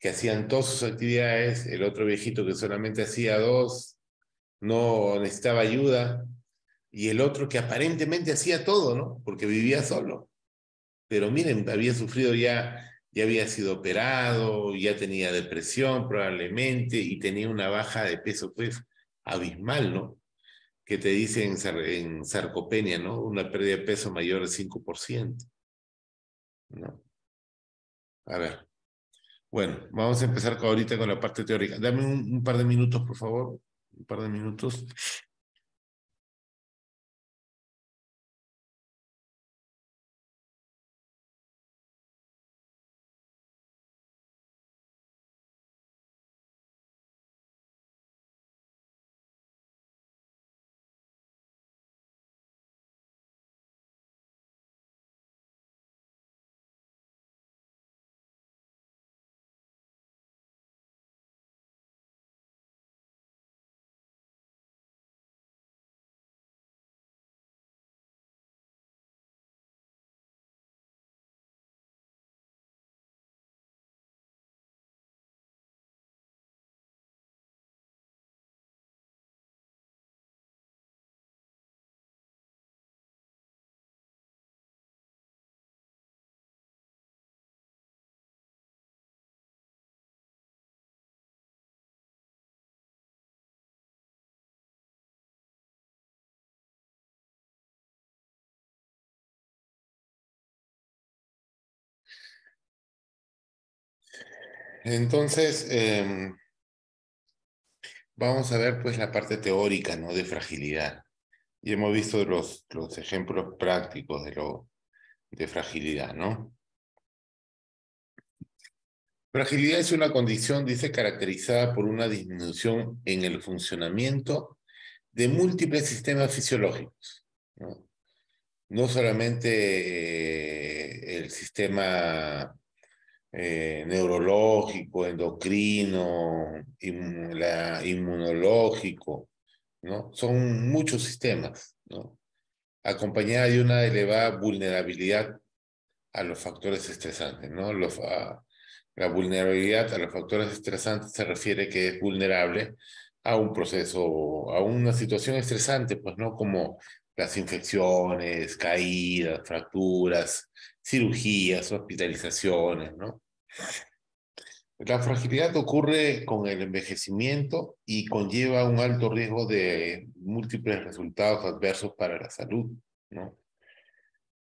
que hacían todas sus actividades, el otro viejito que solamente hacía dos, no necesitaba ayuda, y el otro que aparentemente hacía todo, ¿no? Porque vivía solo. Pero miren, había sufrido ya, ya había sido operado, ya tenía depresión probablemente y tenía una baja de peso, pues, abismal, ¿no? Que te dicen en, sarcopenia, ¿no? Una pérdida de peso mayor del 5%. ¿No? A ver. Bueno, vamos a empezar ahorita con la parte teórica. Dame un par de minutos, por favor. Un par de minutos. Entonces, em, vamos a ver pues la parte teórica, ¿no? De fragilidad. Y hemos visto los, los ejemplos prácticos de, lo, de fragilidad, ¿no? Fragilidad es una condición, dice, caracterizada por una disminución en el funcionamiento de múltiples sistemas fisiológicos. No, no solamente eh, el sistema eh, neurológico, endocrino, la, inmunológico, ¿no? Son muchos sistemas, ¿no? Acompañada de una elevada vulnerabilidad a los factores estresantes, ¿no? La vulnerabilidad a los factores estresantes se refiere que es vulnerable a un proceso, a una situación estresante, pues, ¿no? Como las infecciones, caídas, fracturas, cirugías, hospitalizaciones, ¿no? La fragilidad ocurre con el envejecimiento y conlleva un alto riesgo de múltiples resultados adversos para la salud, ¿no?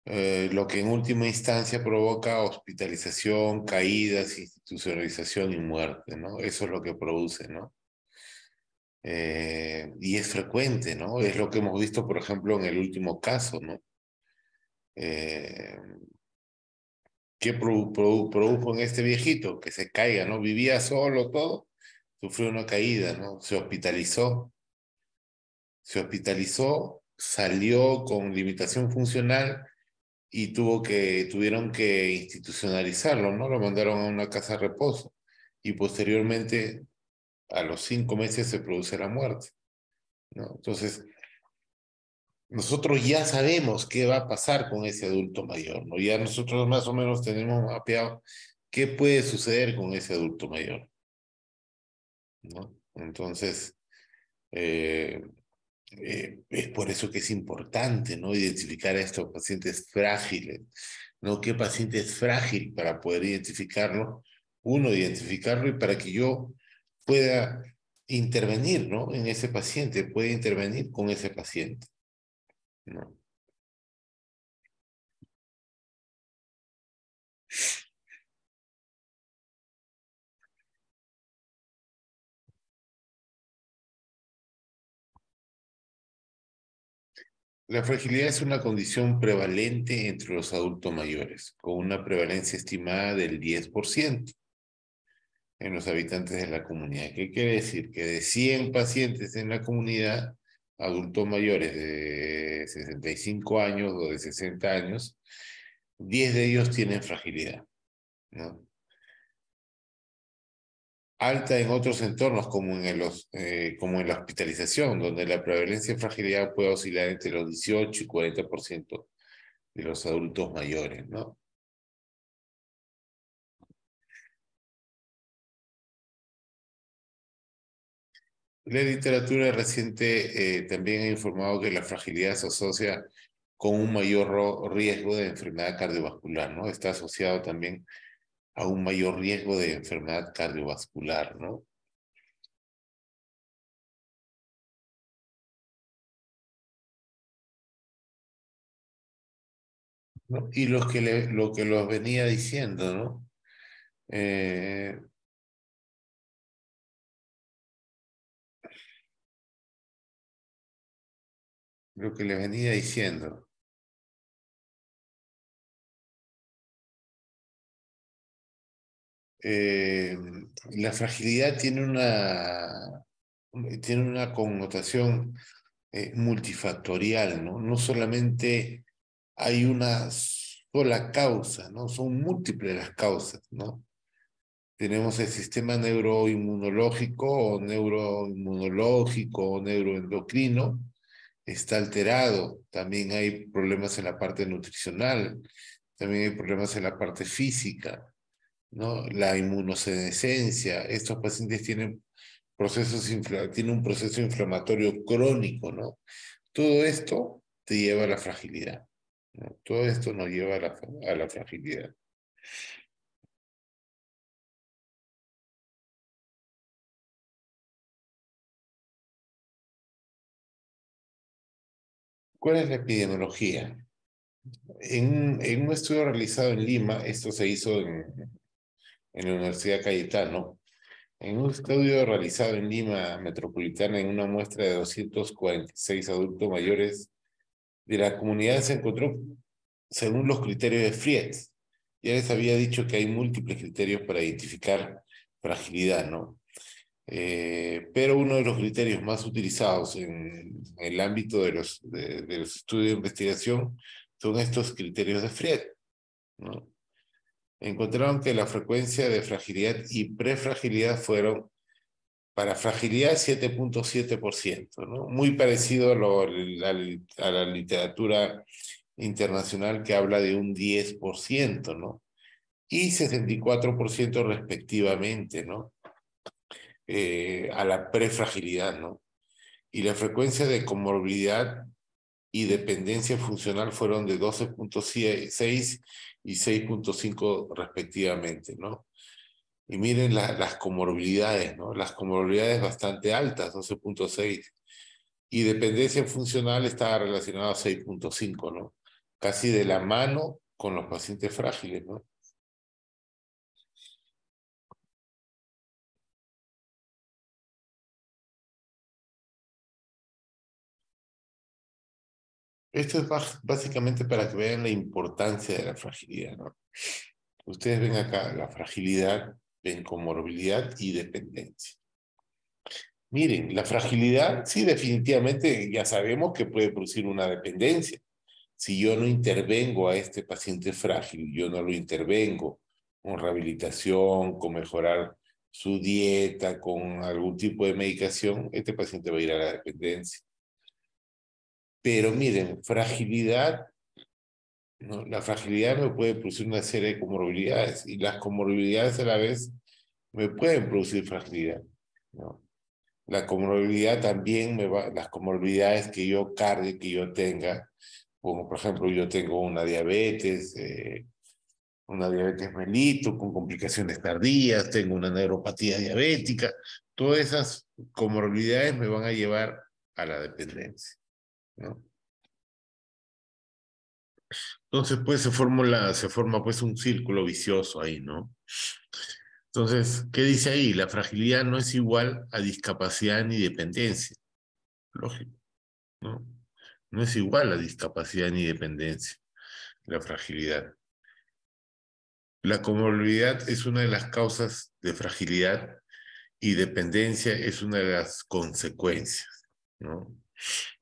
Eh, lo que en última instancia provoca hospitalización, caídas, institucionalización y muerte, ¿no? Eso es lo que produce, ¿no? Eh, y es frecuente, ¿no? Es lo que hemos visto, por ejemplo, en el último caso, ¿no? Eh, ¿Qué produjo en este viejito? Que se caiga, ¿no? Vivía solo todo, sufrió una caída, ¿no? Se hospitalizó. Se hospitalizó, salió con limitación funcional y tuvo que, tuvieron que institucionalizarlo, ¿no? Lo mandaron a una casa de reposo y posteriormente a los cinco meses se produce la muerte, ¿no? Entonces, nosotros ya sabemos qué va a pasar con ese adulto mayor, ¿no? Ya nosotros más o menos tenemos mapeado qué puede suceder con ese adulto mayor, ¿no? Entonces, eh, eh, es por eso que es importante, ¿no? Identificar a estos pacientes frágiles, ¿no? ¿Qué paciente es frágil para poder identificarlo? Uno, identificarlo y para que yo pueda intervenir, ¿no? En ese paciente, pueda intervenir con ese paciente. La fragilidad es una condición prevalente entre los adultos mayores, con una prevalencia estimada del 10% en los habitantes de la comunidad. ¿Qué quiere decir? Que de 100 pacientes en la comunidad, adultos mayores de 65 años o de 60 años, 10 de ellos tienen fragilidad. Alta en otros entornos como en, eh, como en la hospitalización, donde la prevalencia de fragilidad puede oscilar entre los 18 y 40% de los adultos mayores, ¿no? La literatura reciente eh, también ha informado que la fragilidad se asocia con un mayor riesgo de enfermedad cardiovascular, ¿no? Está asociado también a un mayor riesgo de enfermedad cardiovascular, ¿no? Y lo que, lo que los venía diciendo, ¿no? Eh, lo que le venía diciendo. Eh, la fragilidad tiene una, tiene una connotación eh, multifactorial, ¿no? No solamente hay una sola causa, ¿no? Son múltiples las causas, ¿no? Tenemos el sistema neuroinmunológico o neuroinmunológico o neuroendocrino, está alterado, también hay problemas en la parte nutricional, también hay problemas en la parte física, ¿no? La inmunosenescencia, estos pacientes tienen procesos un proceso inflamatorio crónico, ¿no? Todo esto te lleva a la fragilidad. Todo esto nos lleva a la, a la fragilidad. ¿Cuál es la epidemiología? En, un estudio realizado en Lima, esto se hizo en, la Universidad Cayetano, en un estudio realizado en Lima Metropolitana en una muestra de 246 adultos mayores de la comunidad se encontró según los criterios de Friet. Ya les había dicho que hay múltiples criterios para identificar fragilidad, ¿no? Eh, pero uno de los criterios más utilizados en, el ámbito de los, de, los estudios de investigación son estos criterios de Fried. Encontraron que la frecuencia de fragilidad y prefragilidad fueron para fragilidad 7.7%, ¿no? muy parecido a, lo, a, la literatura internacional que habla de un 10%, ¿no? y 64% respectivamente, ¿no? Eh, a la prefragilidad, ¿no? Y la frecuencia de comorbilidad y dependencia funcional fueron de 12.6 y 6.5 respectivamente, ¿no? Y miren las comorbilidades, ¿no? Las comorbilidades bastante altas, 12.6. Y dependencia funcional estaba relacionada a 6.5, ¿no? Casi de la mano con los pacientes frágiles, ¿no? Esto es básicamente para que vean la importancia de la fragilidad. Ustedes ven acá la fragilidad, ven comorbilidad y dependencia. Miren, la fragilidad, sí, definitivamente ya sabemos que puede producir una dependencia. Si yo no intervengo a este paciente frágil, yo no lo intervengo con rehabilitación, con mejorar su dieta, con algún tipo de medicación, este paciente va a ir a la dependencia. Pero miren, fragilidad, la fragilidad me puede producir una serie de comorbilidades y las comorbilidades a la vez me pueden producir fragilidad. ¿no? La comorbilidad también me va, las comorbilidades que yo cargue, que yo tenga, como por ejemplo yo tengo una diabetes, eh, una diabetes melito con complicaciones tardías, tengo una neuropatía diabética, todas esas comorbilidades me van a llevar a la dependencia. Entonces, pues se forma, se forma pues un círculo vicioso ahí, ¿no? Entonces, ¿qué dice ahí? La fragilidad no es igual a discapacidad ni dependencia. Lógico, ¿no? No es igual la discapacidad ni dependencia, la fragilidad. La comorbilidad es una de las causas de fragilidad y dependencia es una de las consecuencias, ¿no?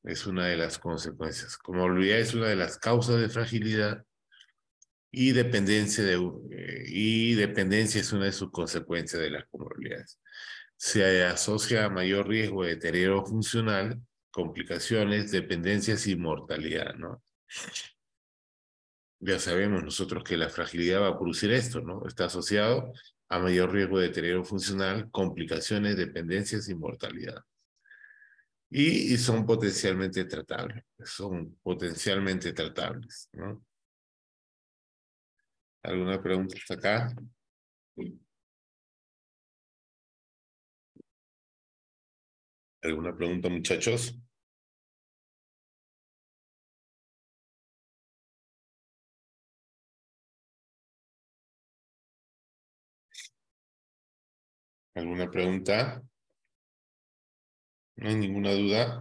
Es una de las consecuencias. Comorbilidad es una de las causas de fragilidad y dependencia, de, eh, y dependencia es una de sus consecuencias de las comorbilidades. Se asocia a mayor riesgo de deterioro funcional, complicaciones, dependencias y mortalidad, ¿no? Ya sabemos nosotros que la fragilidad va a producir esto, ¿no? Está asociado a mayor riesgo de deterioro funcional, complicaciones, dependencias y mortalidad. Y, son potencialmente tratables, son potencialmente tratables, ¿no? ¿Alguna pregunta hasta acá? ¿Alguna pregunta, muchachos? ¿Alguna pregunta? ¿No hay ninguna duda?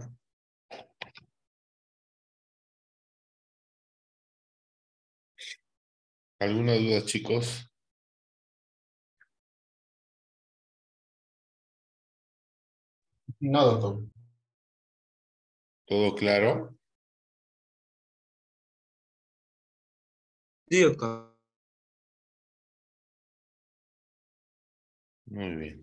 ¿Alguna duda, chicos? No, doctor. ¿Todo claro? Sí, doctor. Muy bien.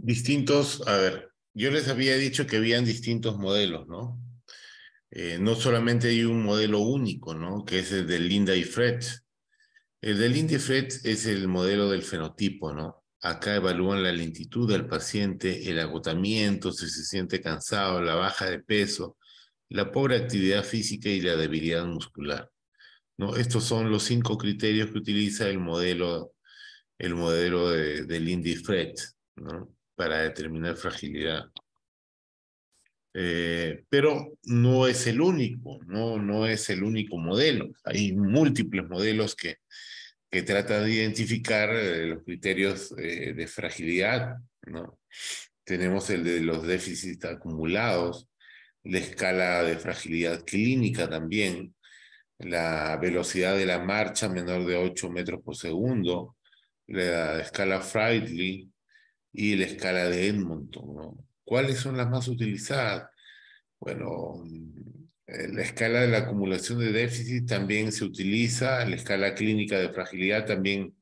Distintos, a ver, yo les había dicho que habían distintos modelos, ¿no? Eh, no solamente hay un modelo único, ¿no? Que es el de Linda y Fred. El de Linda y Fred es el modelo del fenotipo, ¿no? Acá evalúan la lentitud del paciente, el agotamiento, si se siente cansado, la baja de peso, la pobre actividad física y la debilidad muscular. ¿no? Estos son los cinco criterios que utiliza el modelo, el modelo de, de Lindy Fred, ¿no? Para determinar fragilidad. Eh, pero no es el único, no, no es el único modelo. Hay múltiples modelos que, que tratan de identificar eh, los criterios eh, de fragilidad. ¿no? Tenemos el de los déficits acumulados, la escala de fragilidad clínica también, la velocidad de la marcha menor de 8 metros por segundo, la escala Friedley, y la escala de Edmonton. ¿Cuáles son las más utilizadas? Bueno, eh, la escala de la acumulación de déficit también se utiliza, la escala clínica de fragilidad también,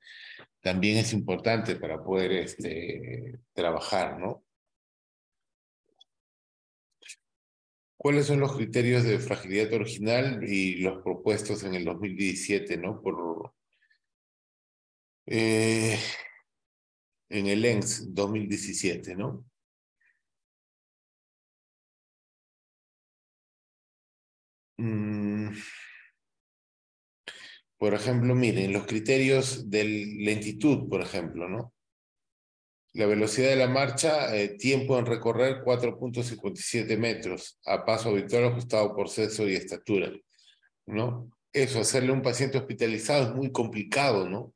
también es importante para poder este, trabajar, ¿no? ¿Cuáles son los criterios de fragilidad original y los propuestos en el 2017, ¿no? Por, eh, en el ENS 2017, ¿no? Mm. Por ejemplo, miren, los criterios de lentitud, por ejemplo, ¿no? La velocidad de la marcha, eh, tiempo en recorrer 4.57 metros, a paso habitual ajustado por sexo y estatura, ¿no? Eso, hacerle a un paciente hospitalizado es muy complicado, ¿no?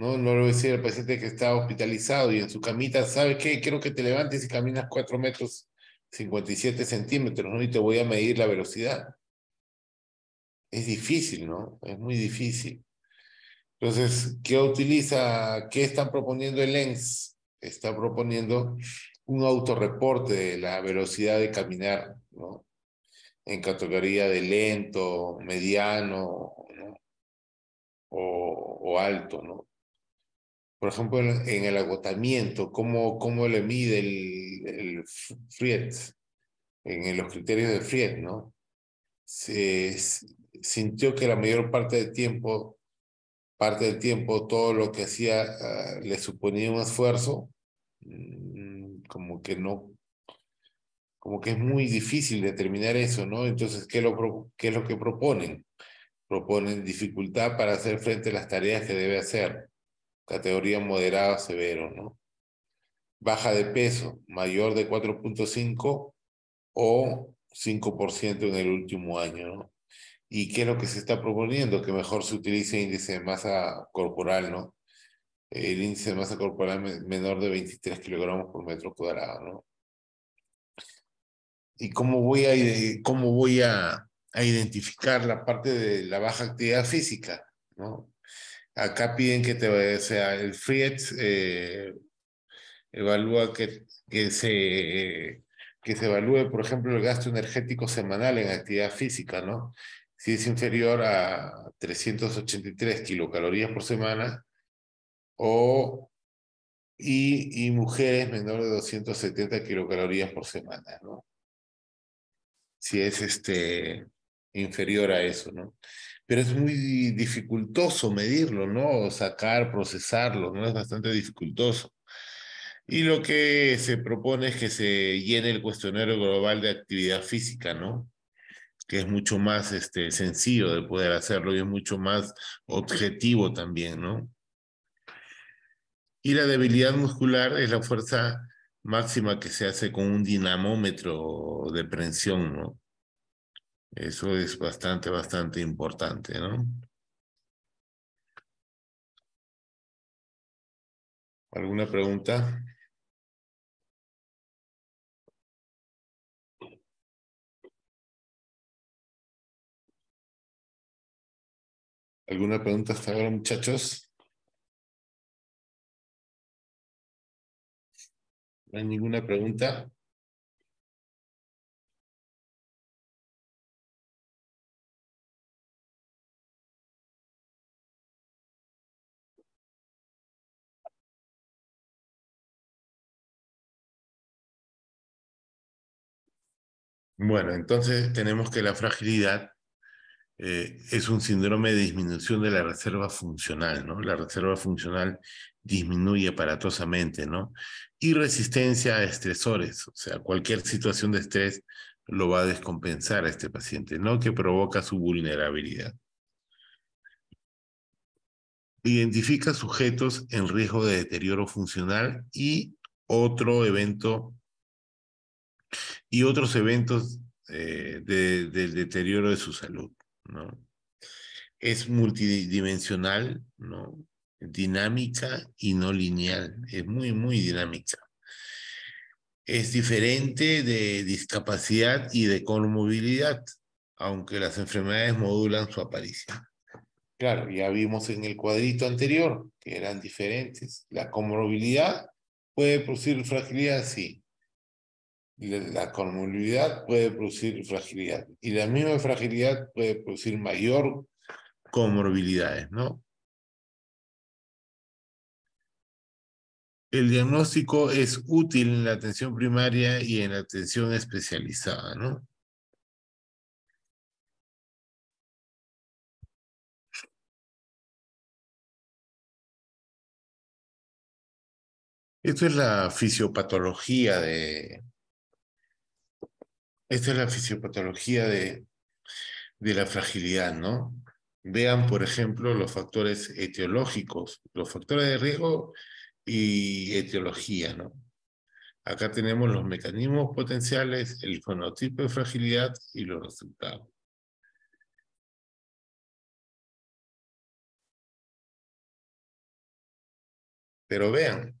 ¿No? No lo decir al paciente que está hospitalizado y en su camita, ¿sabes qué? Quiero que te levantes y caminas 4 metros 57 centímetros, ¿no? Y te voy a medir la velocidad. Es difícil, ¿no? Es muy difícil. Entonces, ¿qué utiliza? ¿Qué están proponiendo el ENS? Está proponiendo un autorreporte de la velocidad de caminar, ¿no? En categoría de lento, mediano, ¿no? o, o alto, ¿no? Por ejemplo, en, el agotamiento, cómo, cómo le mide el, el Friet, en los criterios de Friet, ¿no? Se sintió que la mayor parte del tiempo, parte del tiempo, todo lo que hacía ah, le suponía un esfuerzo, mm, como que no, como que es muy difícil determinar eso, ¿no? Entonces, ¿qué, lo, qué es lo que proponen? proponen dificultad para hacer frente a las tareas que debe hacer, categoría moderada severo, ¿no? Baja de peso, mayor de 4.5 o 5% en el último año, ¿no? ¿Y qué es lo que se está proponiendo? Que mejor se utilice índice de masa corporal, ¿no? El índice de masa corporal menor de 23 kilogramos por metro cuadrado, ¿no? ¿Y cómo voy a, cómo voy a, a identificar la parte de la baja actividad física? ¿no? Acá piden que te sea, el FRIET eh, evalúa que, que se que se evalúe, por ejemplo, el gasto energético semanal en actividad física, ¿no? Si es inferior a 383 kilocalorías por semana, o, y, y mujeres menor de 270 kilocalorías por semana, ¿no? Si es este, inferior a eso, ¿no? Pero es muy dificultoso medirlo, ¿no? Sacar, procesarlo, ¿no? Es bastante dificultoso. Y lo que se propone es que se llene el cuestionario global de actividad física, ¿no? Que es mucho más este, sencillo de poder hacerlo y es mucho más objetivo también, ¿no? Y la debilidad muscular es la fuerza máxima que se hace con un dinamómetro de prensión, ¿no? Eso es bastante, bastante importante, ¿no? ¿Alguna pregunta? ¿Alguna pregunta hasta ahora, muchachos? ¿No hay ninguna pregunta? Bueno, entonces tenemos que la fragilidad eh, es un síndrome de disminución de la reserva funcional, ¿no? La reserva funcional disminuye aparatosamente, ¿no? Y resistencia a estresores, o sea, cualquier situación de estrés lo va a descompensar a este paciente, ¿no? Que provoca su vulnerabilidad. Identifica sujetos en riesgo de deterioro funcional y otro evento y otros eventos eh, del deterioro de su salud. ¿no? Es multidimensional, ¿no? Dinámica y no lineal. Es muy, muy dinámica. Es diferente de discapacidad y de conmovilidad, aunque las enfermedades modulan su aparición. Claro, ya vimos en el cuadrito anterior que eran diferentes. La comorbilidad puede producir fragilidad, sí la conmovilidad puede producir fragilidad y la misma fragilidad puede producir mayor comorbilidades, ¿no? El diagnóstico es útil en la atención primaria y en la atención especializada, ¿no? Esto es la fisiopatología de, esta es la fisiopatología de, de la fragilidad, ¿no? Vean, por ejemplo, los factores etiológicos, los factores de riesgo y etiología, ¿no? Acá tenemos los mecanismos potenciales, el fenotipo de fragilidad y los resultados. Pero vean,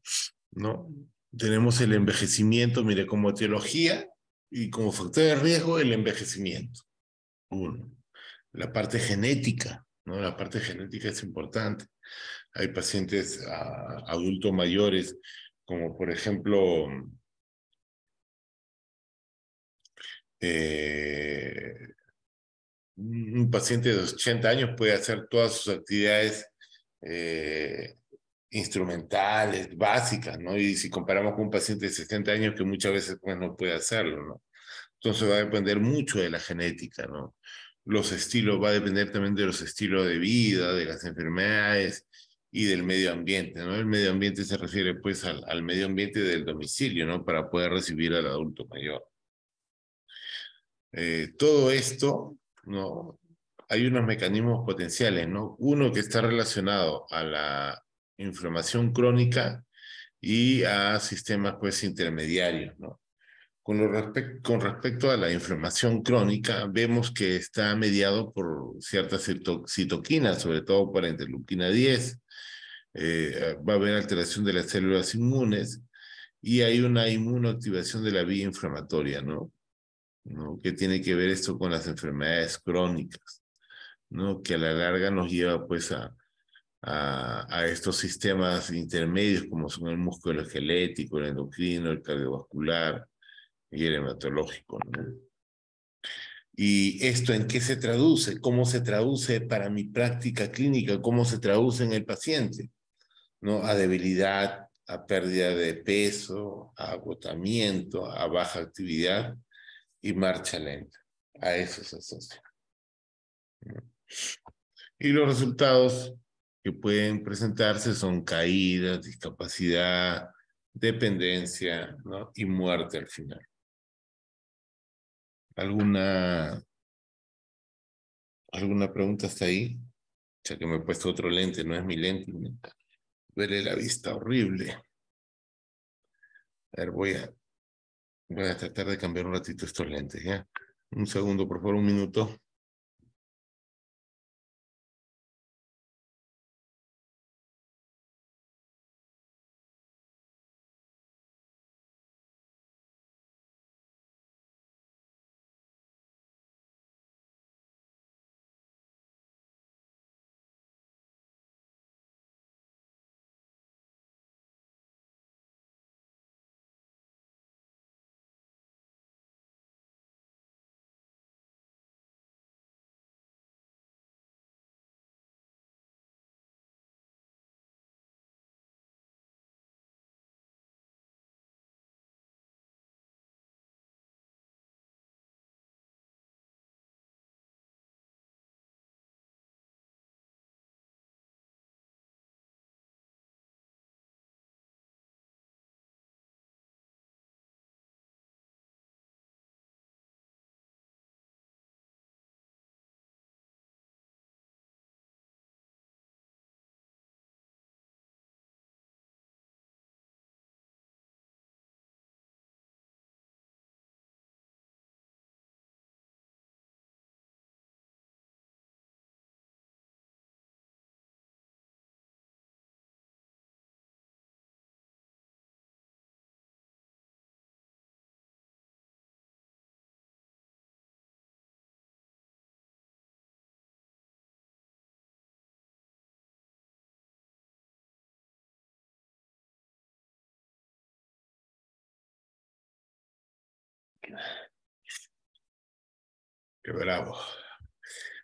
¿no? Tenemos el envejecimiento, mire, como etiología, y como factor de riesgo, el envejecimiento. Uno. La parte genética, ¿no? La parte genética es importante. Hay pacientes adultos mayores, como por ejemplo, eh, un paciente de 80 años puede hacer todas sus actividades eh, instrumentales, básicas, ¿no? Y si comparamos con un paciente de 60 años que muchas veces pues, no puede hacerlo, ¿no? Entonces va a depender mucho de la genética, ¿no? Los estilos, va a depender también de los estilos de vida, de las enfermedades y del medio ambiente, ¿no? El medio ambiente se refiere pues al, al medio ambiente del domicilio, ¿no? Para poder recibir al adulto mayor. Eh, todo esto, ¿no? hay unos mecanismos potenciales, ¿no? Uno que está relacionado a la inflamación crónica y a sistemas pues intermediarios, ¿no? Con, lo con respecto a la inflamación crónica, vemos que está mediado por ciertas citoquinas, sobre todo por interleuquina 10. Eh, va a haber alteración de las células inmunes y hay una inmunoactivación de la vía inflamatoria, ¿no? ¿no? Que tiene que ver esto con las enfermedades crónicas, ¿no? Que a la larga nos lleva pues a, a, a estos sistemas intermedios como son el músculo esquelético, el endocrino, el cardiovascular y el hematológico. ¿Y esto en qué se traduce? ¿Cómo se traduce para mi práctica clínica? ¿Cómo se traduce en el paciente? ¿No? A debilidad, a pérdida de peso, a agotamiento, a baja actividad y marcha lenta. A eso se asocia. Y los resultados que pueden presentarse son caídas, discapacidad, dependencia ¿no? y muerte al final. ¿Alguna, ¿Alguna pregunta hasta ahí? Ya que me he puesto otro lente, no es mi lente. Duele la vista horrible. A ver, voy a, voy a tratar de cambiar un ratito estos lentes, ¿ya? Un segundo, por favor, un minuto. Qué bravo.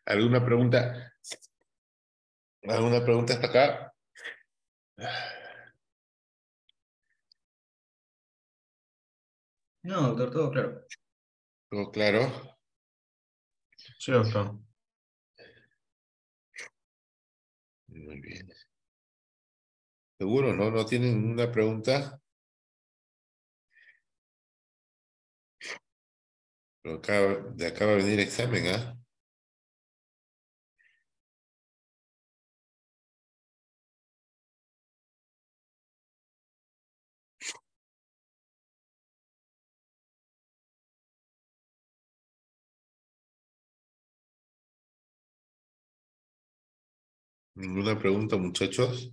¿Alguna pregunta? ¿Alguna pregunta hasta acá? No, doctor, todo claro. ¿Todo claro? Sí, doctor. Muy bien. ¿Seguro, no? ¿No tienen ninguna pregunta? Pero acaba, de acaba de venir examen, ¿ah? ¿Ninguna pregunta, muchachos?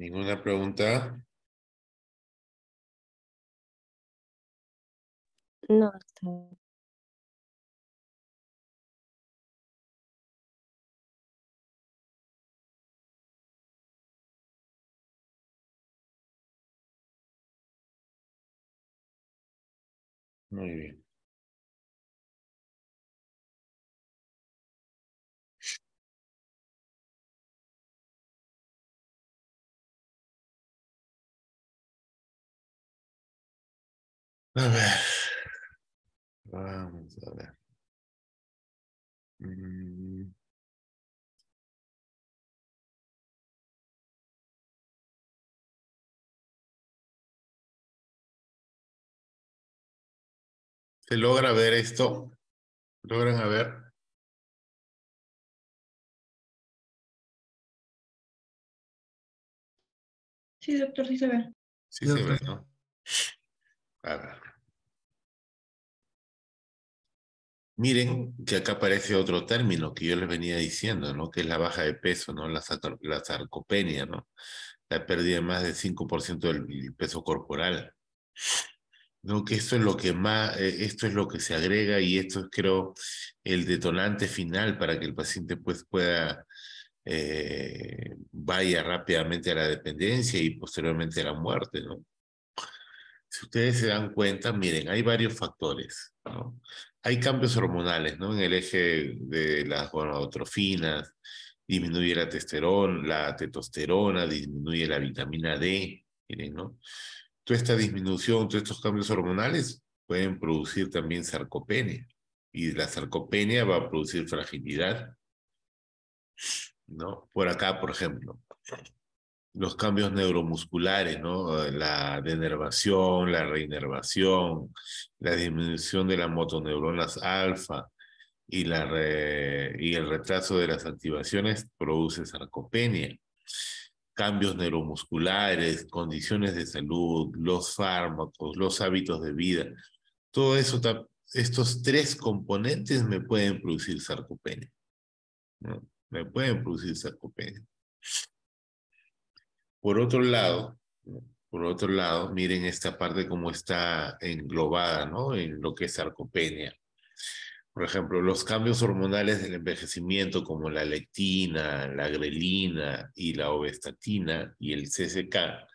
¿Ninguna pregunta? No, doctor. Muy bien. A ver. Vamos a ver. Mm. ¿Se logra ver esto? ¿Logran ver? Sí, doctor, sí se ve. Sí se ve, ¿no? Miren que acá aparece otro término que yo les venía diciendo, ¿no? Que es la baja de peso, ¿no? La, la sarcopenia, ¿no? La pérdida de más del 5% del peso corporal. ¿no? Que esto es lo que más, eh, esto es lo que se agrega y esto es creo el detonante final para que el paciente pues pueda eh, vaya rápidamente a la dependencia y posteriormente a la muerte, ¿no? Si ustedes se dan cuenta, miren, hay varios factores, ¿no? Hay cambios hormonales, ¿no? En el eje de las gonadotrofinas, disminuye la testosterona, la testosterona, disminuye la vitamina D, miren, ¿no? Toda esta disminución, todos estos cambios hormonales pueden producir también sarcopenia. Y la sarcopenia va a producir fragilidad. ¿no? Por acá, por ejemplo, los cambios neuromusculares, ¿no? La denervación, la reinervación, la disminución de las motoneuronas alfa y, la y el retraso de las activaciones produce sarcopenia cambios neuromusculares, condiciones de salud, los fármacos, los hábitos de vida, todo eso, estos tres componentes me pueden producir sarcopenia. Me pueden producir sarcopenia. Por otro lado, por otro lado, miren esta parte como está englobada, ¿no? En lo que es sarcopenia. Por ejemplo, los cambios hormonales del envejecimiento como la lectina, la grelina y la ovestatina y el CCK,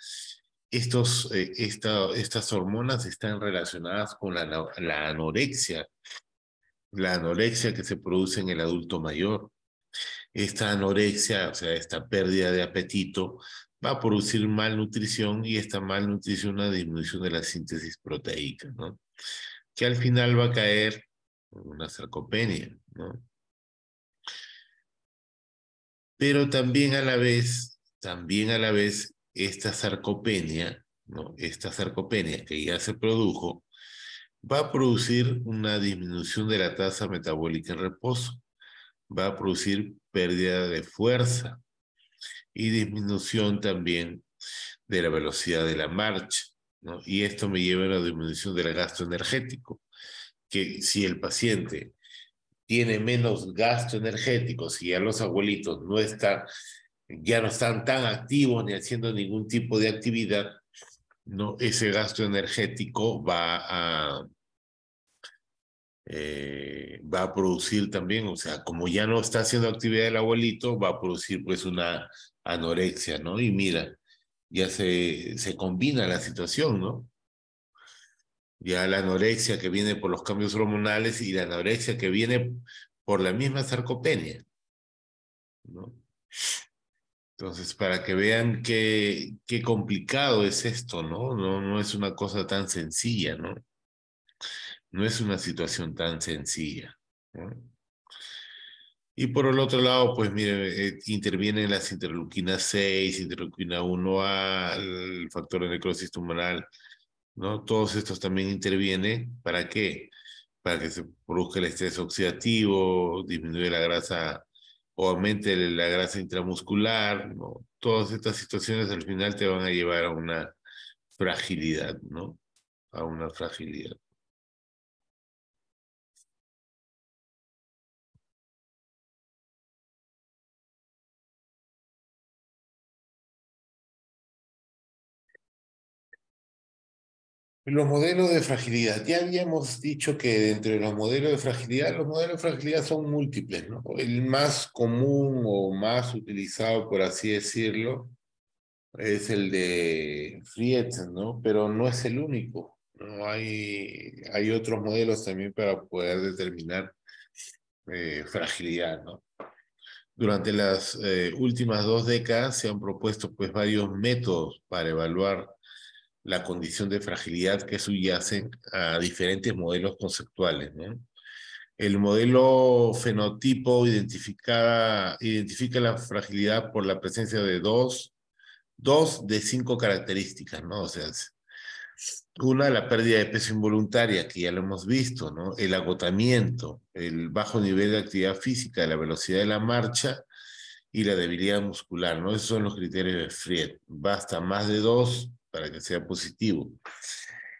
estos, eh, estas hormonas están relacionadas con la anorexia, la anorexia que se produce en el adulto mayor. Esta anorexia, o sea, esta pérdida de apetito, va a producir malnutrición y esta malnutrición una disminución de la síntesis proteica, ¿no? Que al final va a caer una sarcopenia, ¿no? Pero también a la vez, también a la vez, esta sarcopenia, ¿no? Esta sarcopenia que ya se produjo, va a producir una disminución de la tasa metabólica en reposo, va a producir pérdida de fuerza y disminución también de la velocidad de la marcha. Y esto me lleva a una disminución del gasto energético que si el paciente tiene menos gasto energético, si ya los abuelitos no están, ya no están tan activos ni haciendo ningún tipo de actividad, ¿no? ese gasto energético va a, eh, va a producir también, o sea, como ya no está haciendo actividad el abuelito, va a producir pues una anorexia, ¿no? Y mira, ya se, se combina la situación, ¿no? ya la anorexia que viene por los cambios hormonales y la anorexia que viene por la misma sarcopenia. ¿no? Entonces, para que vean qué, qué complicado es esto, ¿no? ¿no? No es una cosa tan sencilla, ¿no? No es una situación tan sencilla. Y por el otro lado, pues mire, eh, intervienen las interleuquinas 6, interleuquina 1A, el factor de necrosis tumoral, ¿no? Todos estos también intervienen, ¿para qué? Para que se produzca el estrés oxidativo, disminuye la grasa o aumente la grasa intramuscular, ¿no? Todas estas situaciones al final te van a llevar a una fragilidad, ¿no? A una fragilidad. Los modelos de fragilidad. Ya habíamos dicho que dentro de los modelos de fragilidad, los modelos de fragilidad son múltiples, ¿no? El más común o más utilizado, por así decirlo, es el de Friedman, ¿no? Pero no es el único. ¿no? Hay, hay otros modelos también para poder determinar eh, fragilidad, ¿no? Durante las eh, últimas dos décadas se han propuesto pues varios métodos para evaluar la condición de fragilidad que subyace a diferentes modelos conceptuales. El modelo fenotipo identifica, identifica la fragilidad por la presencia de dos, dos de cinco características, ¿no? O sea, una, la pérdida de peso involuntaria, que ya lo hemos visto, ¿no? El agotamiento, el bajo nivel de actividad física, la velocidad de la marcha y la debilidad muscular, ¿no? Esos son los criterios de Fried. Basta más de dos para que sea positivo.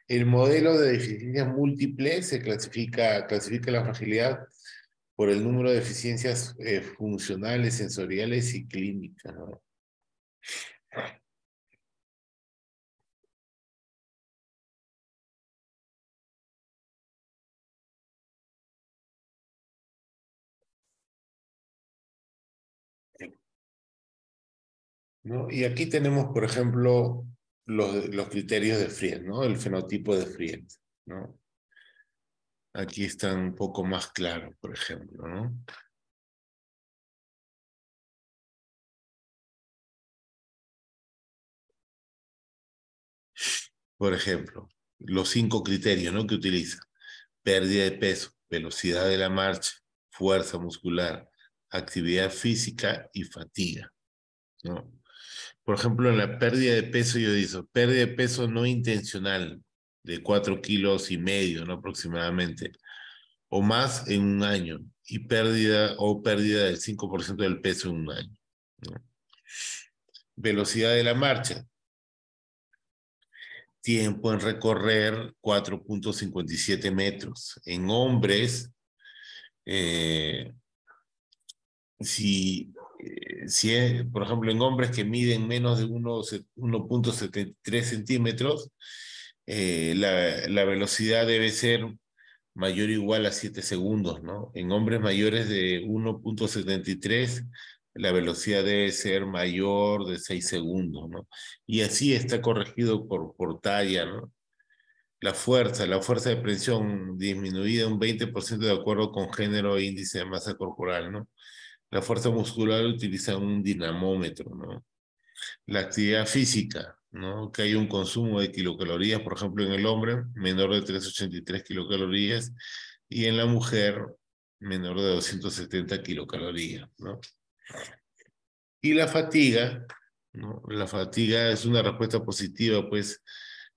El modelo de deficiencias múltiples se clasifica, clasifica la fragilidad por el número de deficiencias eh, funcionales, sensoriales y clínicas. ¿no? Y aquí tenemos, por ejemplo, los, los criterios de Fried, ¿no? El fenotipo de Fried, ¿no? Aquí están un poco más claros, por ejemplo, ¿no? Por ejemplo, los cinco criterios ¿no? que utiliza. Pérdida de peso, velocidad de la marcha, fuerza muscular, actividad física y fatiga. ¿No? Por ejemplo, en la pérdida de peso, yo digo, pérdida de peso no intencional de cuatro kilos y medio, ¿no? Aproximadamente, o más en un año, y pérdida o pérdida del 5% del peso en un año. Velocidad de la marcha. Tiempo en recorrer 4.57 metros. En hombres, eh, si eh, si es, por ejemplo, en hombres que miden menos de 1.73 centímetros, eh, la, velocidad debe ser mayor o igual a 7 segundos, ¿no? En hombres mayores de 1.73, la velocidad debe ser mayor de 6 segundos, ¿no? Y así está corregido por, por talla, ¿no? La fuerza, la fuerza de presión disminuida un 20% de acuerdo con género e índice de masa corporal, ¿no? La fuerza muscular utiliza un dinamómetro, ¿no? La actividad física, ¿no? Que hay un consumo de kilocalorías, por ejemplo, en el hombre, menor de 383 kilocalorías, y en la mujer, menor de 270 kilocalorías, ¿no? Y la fatiga, ¿no? La fatiga es una respuesta positiva, pues,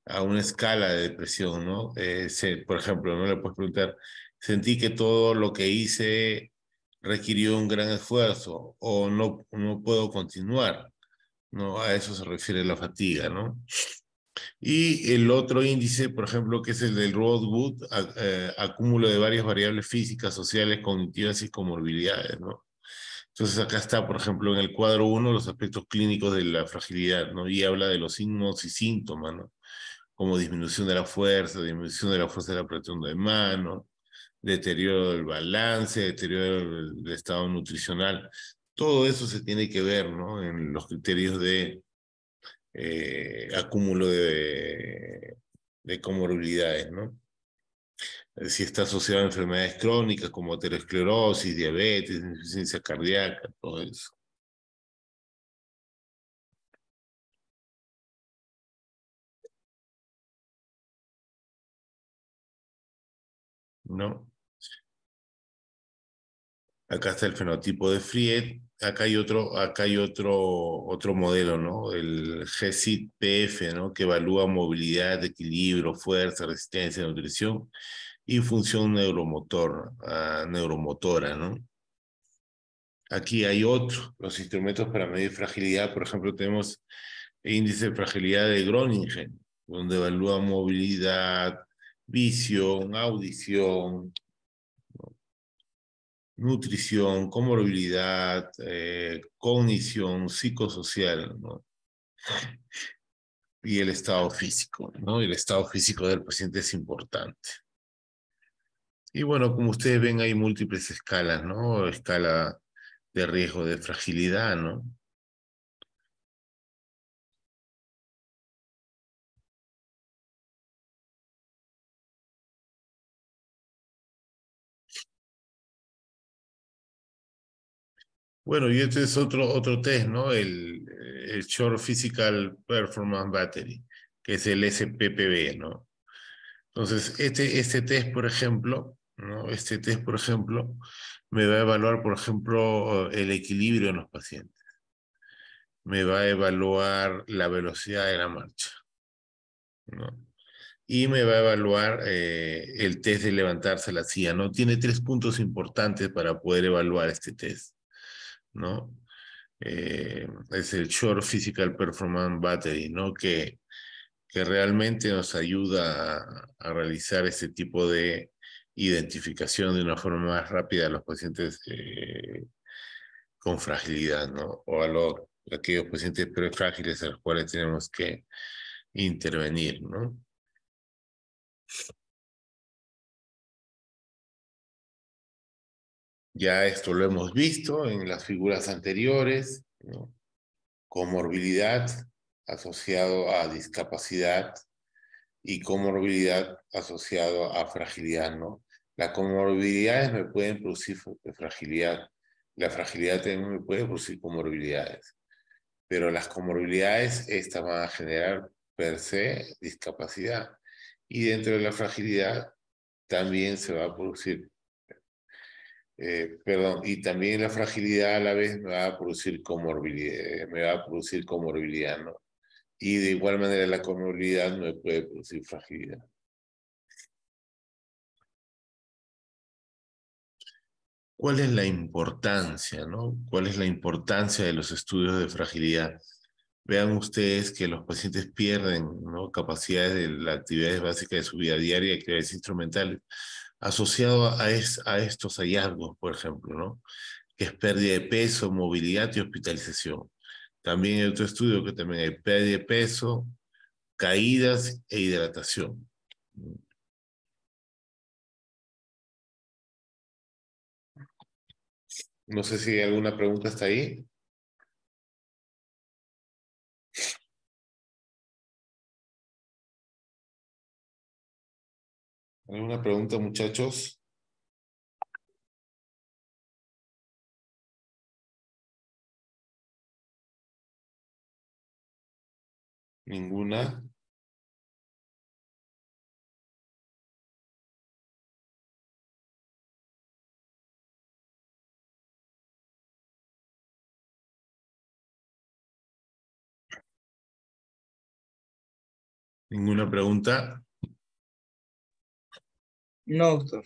a una escala de depresión, ¿no? Eh, por ejemplo, no le puedes preguntar, sentí que todo lo que hice requirió un gran esfuerzo o no, no puedo continuar. ¿no? A eso se refiere la fatiga, ¿no? Y el otro índice, por ejemplo, que es el del Roadwood, eh, acúmulo de varias variables físicas, sociales, cognitivas y comorbilidades, ¿no? Entonces acá está, por ejemplo, en el cuadro 1, los aspectos clínicos de la fragilidad, ¿no? Y habla de los signos y síntomas, ¿no? Como disminución de la fuerza, disminución de la fuerza de la presión de mano, deterioro del balance, deterioro del, estado nutricional. Todo eso se tiene que ver ¿no? en los criterios de eh, acúmulo de, de comorbilidades. ¿no? Si está asociado a enfermedades crónicas como aterosclerosis, diabetes, insuficiencia cardíaca, todo eso. ¿No? Acá está el fenotipo de Fried. Acá hay otro, acá hay otro, otro modelo, ¿no? El GCIT-PF, ¿no? Que evalúa movilidad, equilibrio, fuerza, resistencia, nutrición y función neuromotor, uh, neuromotora, ¿no? Aquí hay otro, los instrumentos para medir fragilidad, por ejemplo, tenemos el índice de fragilidad de Groningen, donde evalúa movilidad, visión, audición, nutrición, comorbilidad, eh, cognición, psicosocial, ¿no? Y el estado físico, ¿no? El estado físico del paciente es importante. Y bueno, como ustedes ven, hay múltiples escalas, ¿no? Escala de riesgo de fragilidad, ¿no? Bueno, y este es otro, otro test, ¿no? El, Short Physical Performance Battery, que es el SPPB, ¿no? Entonces, este, este test, por ejemplo, ¿no? Este test, por ejemplo, me va a evaluar, por ejemplo, el equilibrio en los pacientes. Me va a evaluar la velocidad de la marcha. ¿no? Y me va a evaluar eh, el test de levantarse la silla, ¿no? Tiene tres puntos importantes para poder evaluar este test, ¿no? Eh, es el Short Physical Performance Battery, ¿no? Que, que realmente nos ayuda a, realizar este tipo de identificación de una forma más rápida a los pacientes eh, con fragilidad, ¿no? O a los, aquellos pacientes prefrágiles a los cuales tenemos que intervenir, ¿no? Ya esto lo hemos visto en las figuras anteriores. Comorbilidad asociado a discapacidad y comorbilidad asociado a fragilidad, ¿no? Las comorbilidades me pueden producir fragilidad, la fragilidad también me puede producir comorbilidades, pero las comorbilidades estas van a generar per se discapacidad y dentro de la fragilidad también se va a producir eh, perdón, y también la fragilidad a la vez me va a producir comorbilidad, me va a producir comorbilidad, ¿no? Y de igual manera la comorbilidad me puede producir fragilidad. ¿Cuál es la importancia, no? ¿Cuál es la importancia de los estudios de fragilidad? Vean ustedes que los pacientes pierden ¿no? capacidades de las actividades básicas de su vida diaria, actividades instrumentales, asociado a, estos hallazgos, por ejemplo, ¿no? que es pérdida de peso, movilidad y hospitalización. También hay otro estudio que también hay pérdida de peso, caídas e hidratación. No sé si alguna pregunta hasta ahí. ¿Alguna pregunta, muchachos? Ninguna. ¿Ninguna pregunta? No, doctor.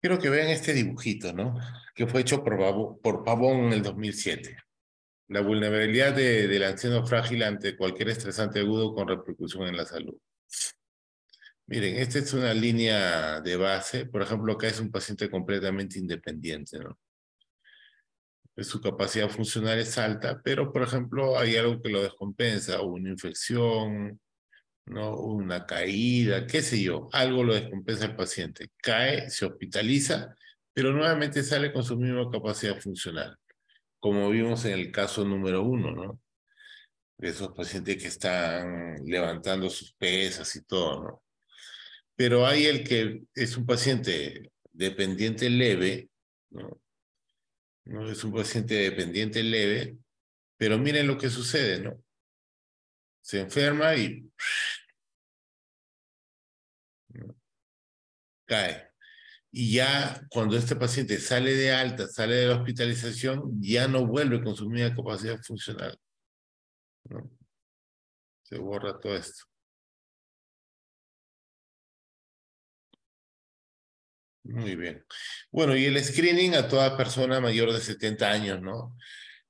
Quiero que vean este dibujito, ¿no? Que fue hecho por, por Pavón en el 2007. La vulnerabilidad de, del anciano frágil ante cualquier estresante agudo con repercusión en la salud. Miren, esta es una línea de base. Por ejemplo, acá es un paciente completamente independiente, ¿no? Su capacidad funcional es alta, pero, por ejemplo, hay algo que lo descompensa, una infección, ¿no? una caída, qué sé yo, algo lo descompensa el paciente. Cae, se hospitaliza, pero nuevamente sale con su misma capacidad funcional, como vimos en el caso número uno, ¿no? De esos pacientes que están levantando sus pesas y todo, ¿no? Pero hay el que es un paciente dependiente leve, ¿no? ¿No? Es un paciente dependiente leve, pero miren lo que sucede, ¿no? Se enferma y cae. Y ya cuando este paciente sale de alta, sale de la hospitalización, ya no vuelve con su misma capacidad funcional. Se borra todo esto. Muy bien. Bueno, y el screening a toda persona mayor de 70 años, ¿no?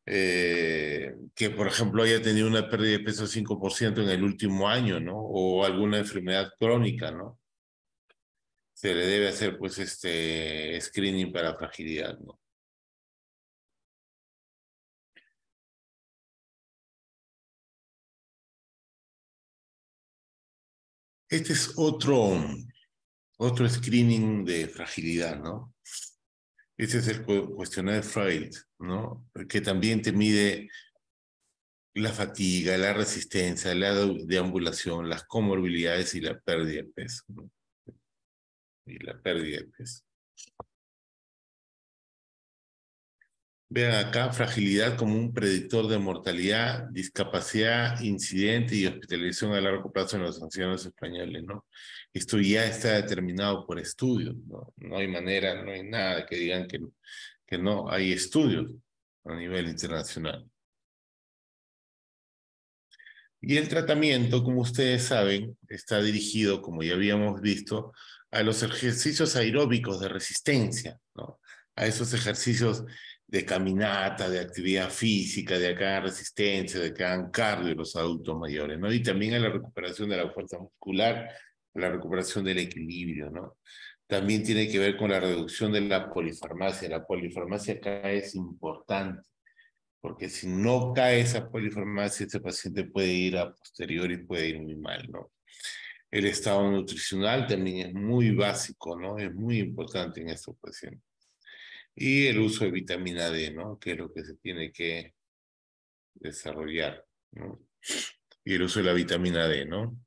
Eh, que, por ejemplo, haya tenido una pérdida de peso 5% en el último año, ¿no? O alguna enfermedad crónica, ¿no? Se le debe hacer, pues, este screening para fragilidad, ¿no? Este es otro, otro screening de fragilidad, ¿no? Ese es el cuestionario de Freud, ¿no? Que también te mide la fatiga, la resistencia, la deambulación, las comorbilidades y la pérdida de peso. Y la pérdida de peso. Vean acá, fragilidad como un predictor de mortalidad, discapacidad, incidente y hospitalización a largo plazo en los ancianos españoles, ¿no? Esto ya está determinado por estudios, ¿no? No hay manera, no hay nada que digan que, que no, hay estudios a nivel internacional. Y el tratamiento, como ustedes saben, está dirigido, como ya habíamos visto, a los ejercicios aeróbicos de resistencia, ¿no? A esos ejercicios de caminata, de actividad física, de acá resistencia, de hagan cardio los adultos mayores, ¿no? Y también a la recuperación de la fuerza muscular, la recuperación del equilibrio, ¿no? También tiene que ver con la reducción de la polifarmacia. La polifarmacia acá es importante, porque si no cae esa polifarmacia, ese paciente puede ir a posteriori y puede ir muy mal, ¿no? El estado nutricional también es muy básico, ¿no? Es muy importante en estos pacientes y el uso de vitamina D, ¿no? Que es lo que se tiene que desarrollar, ¿no? Y el uso de la vitamina D, ¿no?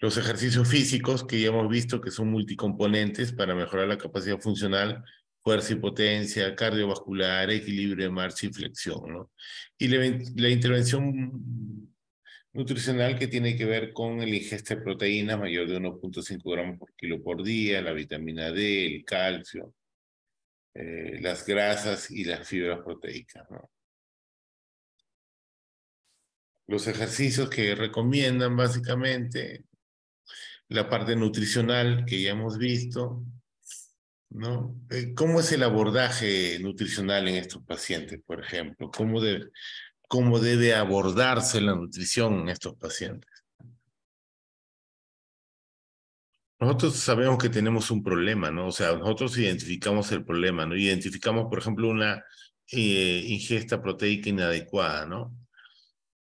Los ejercicios físicos que ya hemos visto que son multicomponentes para mejorar la capacidad funcional, fuerza y potencia, cardiovascular, equilibrio de marcha y flexión, ¿no? Y la, la intervención nutricional que tiene que ver con el ingesta de proteínas mayor de 1.5 gramos por kilo por día, la vitamina D, el calcio, eh, las grasas y las fibras proteicas. Los ejercicios que recomiendan básicamente, la parte nutricional que ya hemos visto, ¿no? Eh, ¿Cómo es el abordaje nutricional en estos pacientes, por ejemplo? ¿Cómo debe, cómo debe abordarse la nutrición en estos pacientes? Nosotros sabemos que tenemos un problema, ¿no? O sea, nosotros identificamos el problema, ¿no? Identificamos, por ejemplo, una eh, ingesta proteica inadecuada, ¿no?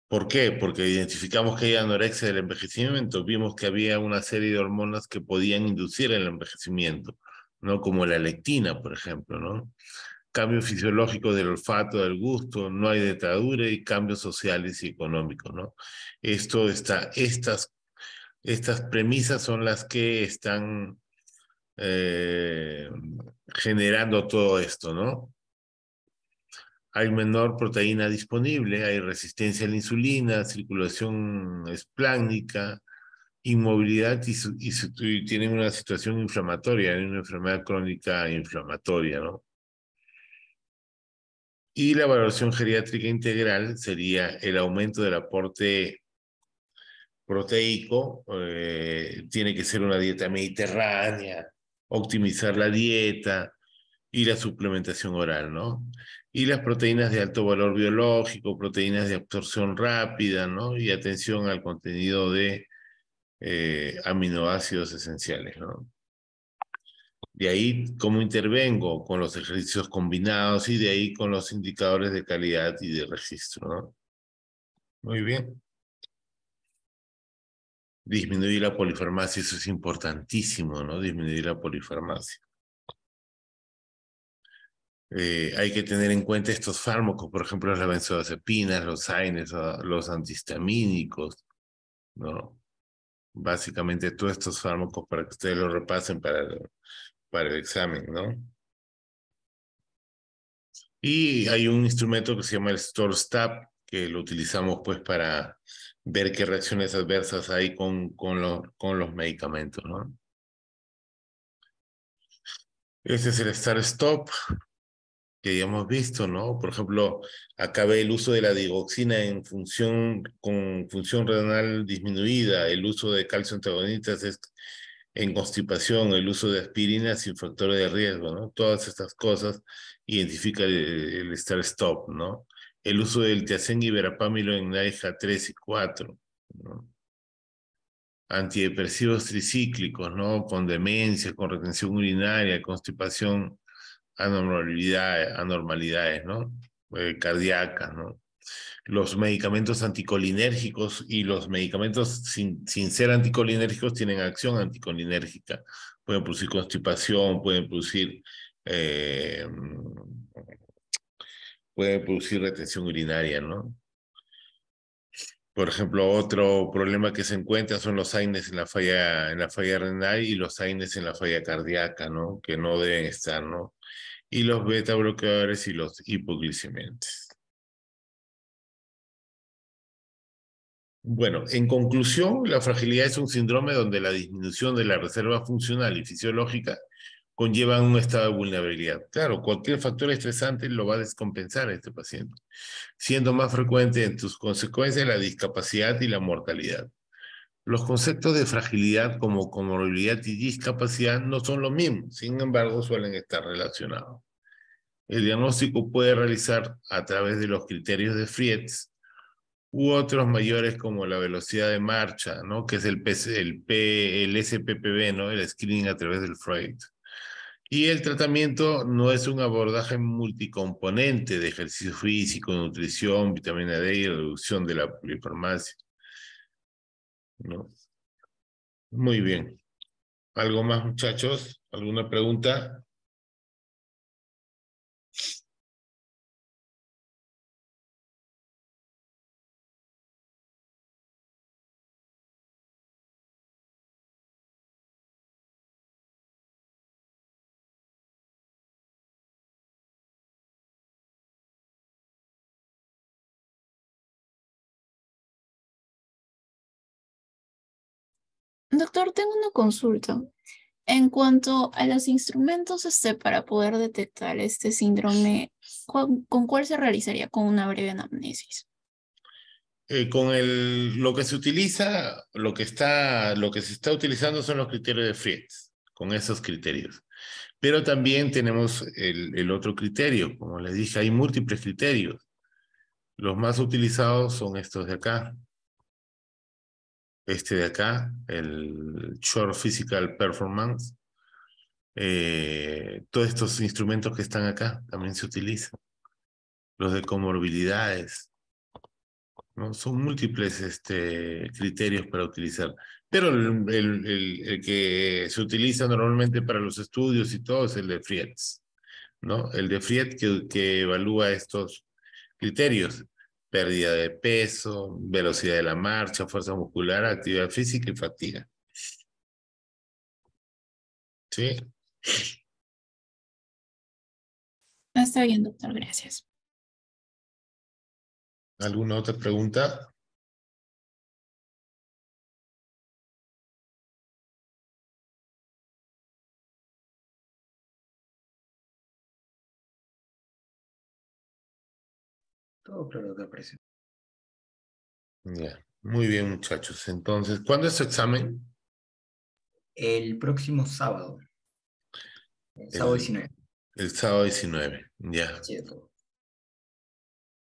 ¿Por qué? Porque identificamos que hay anorexia del envejecimiento, vimos que había una serie de hormonas que podían inducir el envejecimiento, ¿no? Como la lectina, por ejemplo, ¿no? Cambio fisiológico del olfato, del gusto, no hay detadura y cambios sociales y económicos, ¿no? Esto está, estas estas premisas son las que están eh, generando todo esto, ¿no? Hay menor proteína disponible, hay resistencia a la insulina, circulación esplánica, inmovilidad y, y, tienen una situación inflamatoria, una enfermedad crónica inflamatoria, ¿no? Y la valoración geriátrica integral sería el aumento del aporte proteico, eh, tiene que ser una dieta mediterránea, optimizar la dieta y la suplementación oral, ¿no? Y las proteínas de alto valor biológico, proteínas de absorción rápida, ¿no? Y atención al contenido de eh, aminoácidos esenciales, ¿no? De ahí, ¿cómo intervengo? Con los ejercicios combinados y de ahí con los indicadores de calidad y de registro, ¿no? Muy bien disminuir la polifarmacia, eso es importantísimo, ¿no? Disminuir la polifarmacia. Eh, hay que tener en cuenta estos fármacos, por ejemplo, las benzodiazepinas, los AINES, los antihistamínicos, ¿no? Básicamente todos estos fármacos para que ustedes lo repasen para para el examen, ¿no? Y hay un instrumento que se llama el STORE-STAP, que lo utilizamos pues para ver qué reacciones adversas hay con, con, los, con los medicamentos, ¿no? Este es el Start Stop que ya hemos visto, ¿no? Por ejemplo, acá ve el uso de la digoxina en función, con función renal disminuida, el uso de calcio antagonistas es en constipación, el uso de aspirinas sin factores de riesgo, ¿no? Todas estas cosas identifica el, el Start Stop, ¿no? el uso del tiacén y verapamilo en NAIJA 3 y 4, antidepresivos tricíclicos, ¿no? con demencia, con retención urinaria, constipación, anormalidades, anormalidades ¿no? Eh, cardíacas, ¿no? Los medicamentos anticolinérgicos y los medicamentos sin, sin ser anticolinérgicos tienen acción anticolinérgica. Pueden producir constipación, pueden producir eh, puede producir retención urinaria, ¿no? Por ejemplo, otro problema que se encuentra son los AINES en la falla, en la falla renal y los AINES en la falla cardíaca, ¿no? Que no deben estar, ¿no? y los beta bloqueadores y los hipoglicemiantes. Bueno, en conclusión, la fragilidad es un síndrome donde la disminución de la reserva funcional y fisiológica conlleva un estado de vulnerabilidad. Claro, cualquier factor estresante lo va a descompensar a este paciente, siendo más frecuente en sus consecuencias la discapacidad y la mortalidad. Los conceptos de fragilidad como comorbilidad y discapacidad no son lo mismo, sin embargo suelen estar relacionados. El diagnóstico puede realizar a través de los criterios de Frietz u otros mayores como la velocidad de marcha, ¿no? que es el, el, P, el SPPB, ¿no? el screening a través del Freud. Y el tratamiento no es un abordaje multicomponente de ejercicio físico, nutrición, vitamina D y reducción de la polifarmacia. ¿no? Muy bien. ¿Algo más, muchachos? ¿Alguna pregunta? Doctor, tengo una consulta. En cuanto a los instrumentos este, para poder detectar este síndrome, ¿con, cuál se realizaría? Con una breve anamnesis. Eh, con el, lo que se utiliza, lo que, está, lo que se está utilizando son los criterios de Fried's, con esos criterios. Pero también tenemos el, el otro criterio, como les dije, hay múltiples criterios. Los más utilizados son estos de acá, este de acá, el Short Physical Performance, eh, todos estos instrumentos que están acá también se utilizan. Los de comorbilidades. ¿no? Son múltiples este, criterios para utilizar. Pero el, que se utiliza normalmente para los estudios y todo es el de Frietz. ¿no? El de Frietz que, que evalúa estos criterios pérdida de peso, velocidad de la marcha, fuerza muscular, actividad física y fatiga. ¿Sí? Está bien, doctor, gracias. ¿Alguna otra pregunta? Todo claro que aprecio. Ya, muy bien muchachos. Entonces, ¿cuándo es su examen? El próximo sábado. El sábado 19. El sábado 19, ya. Sí,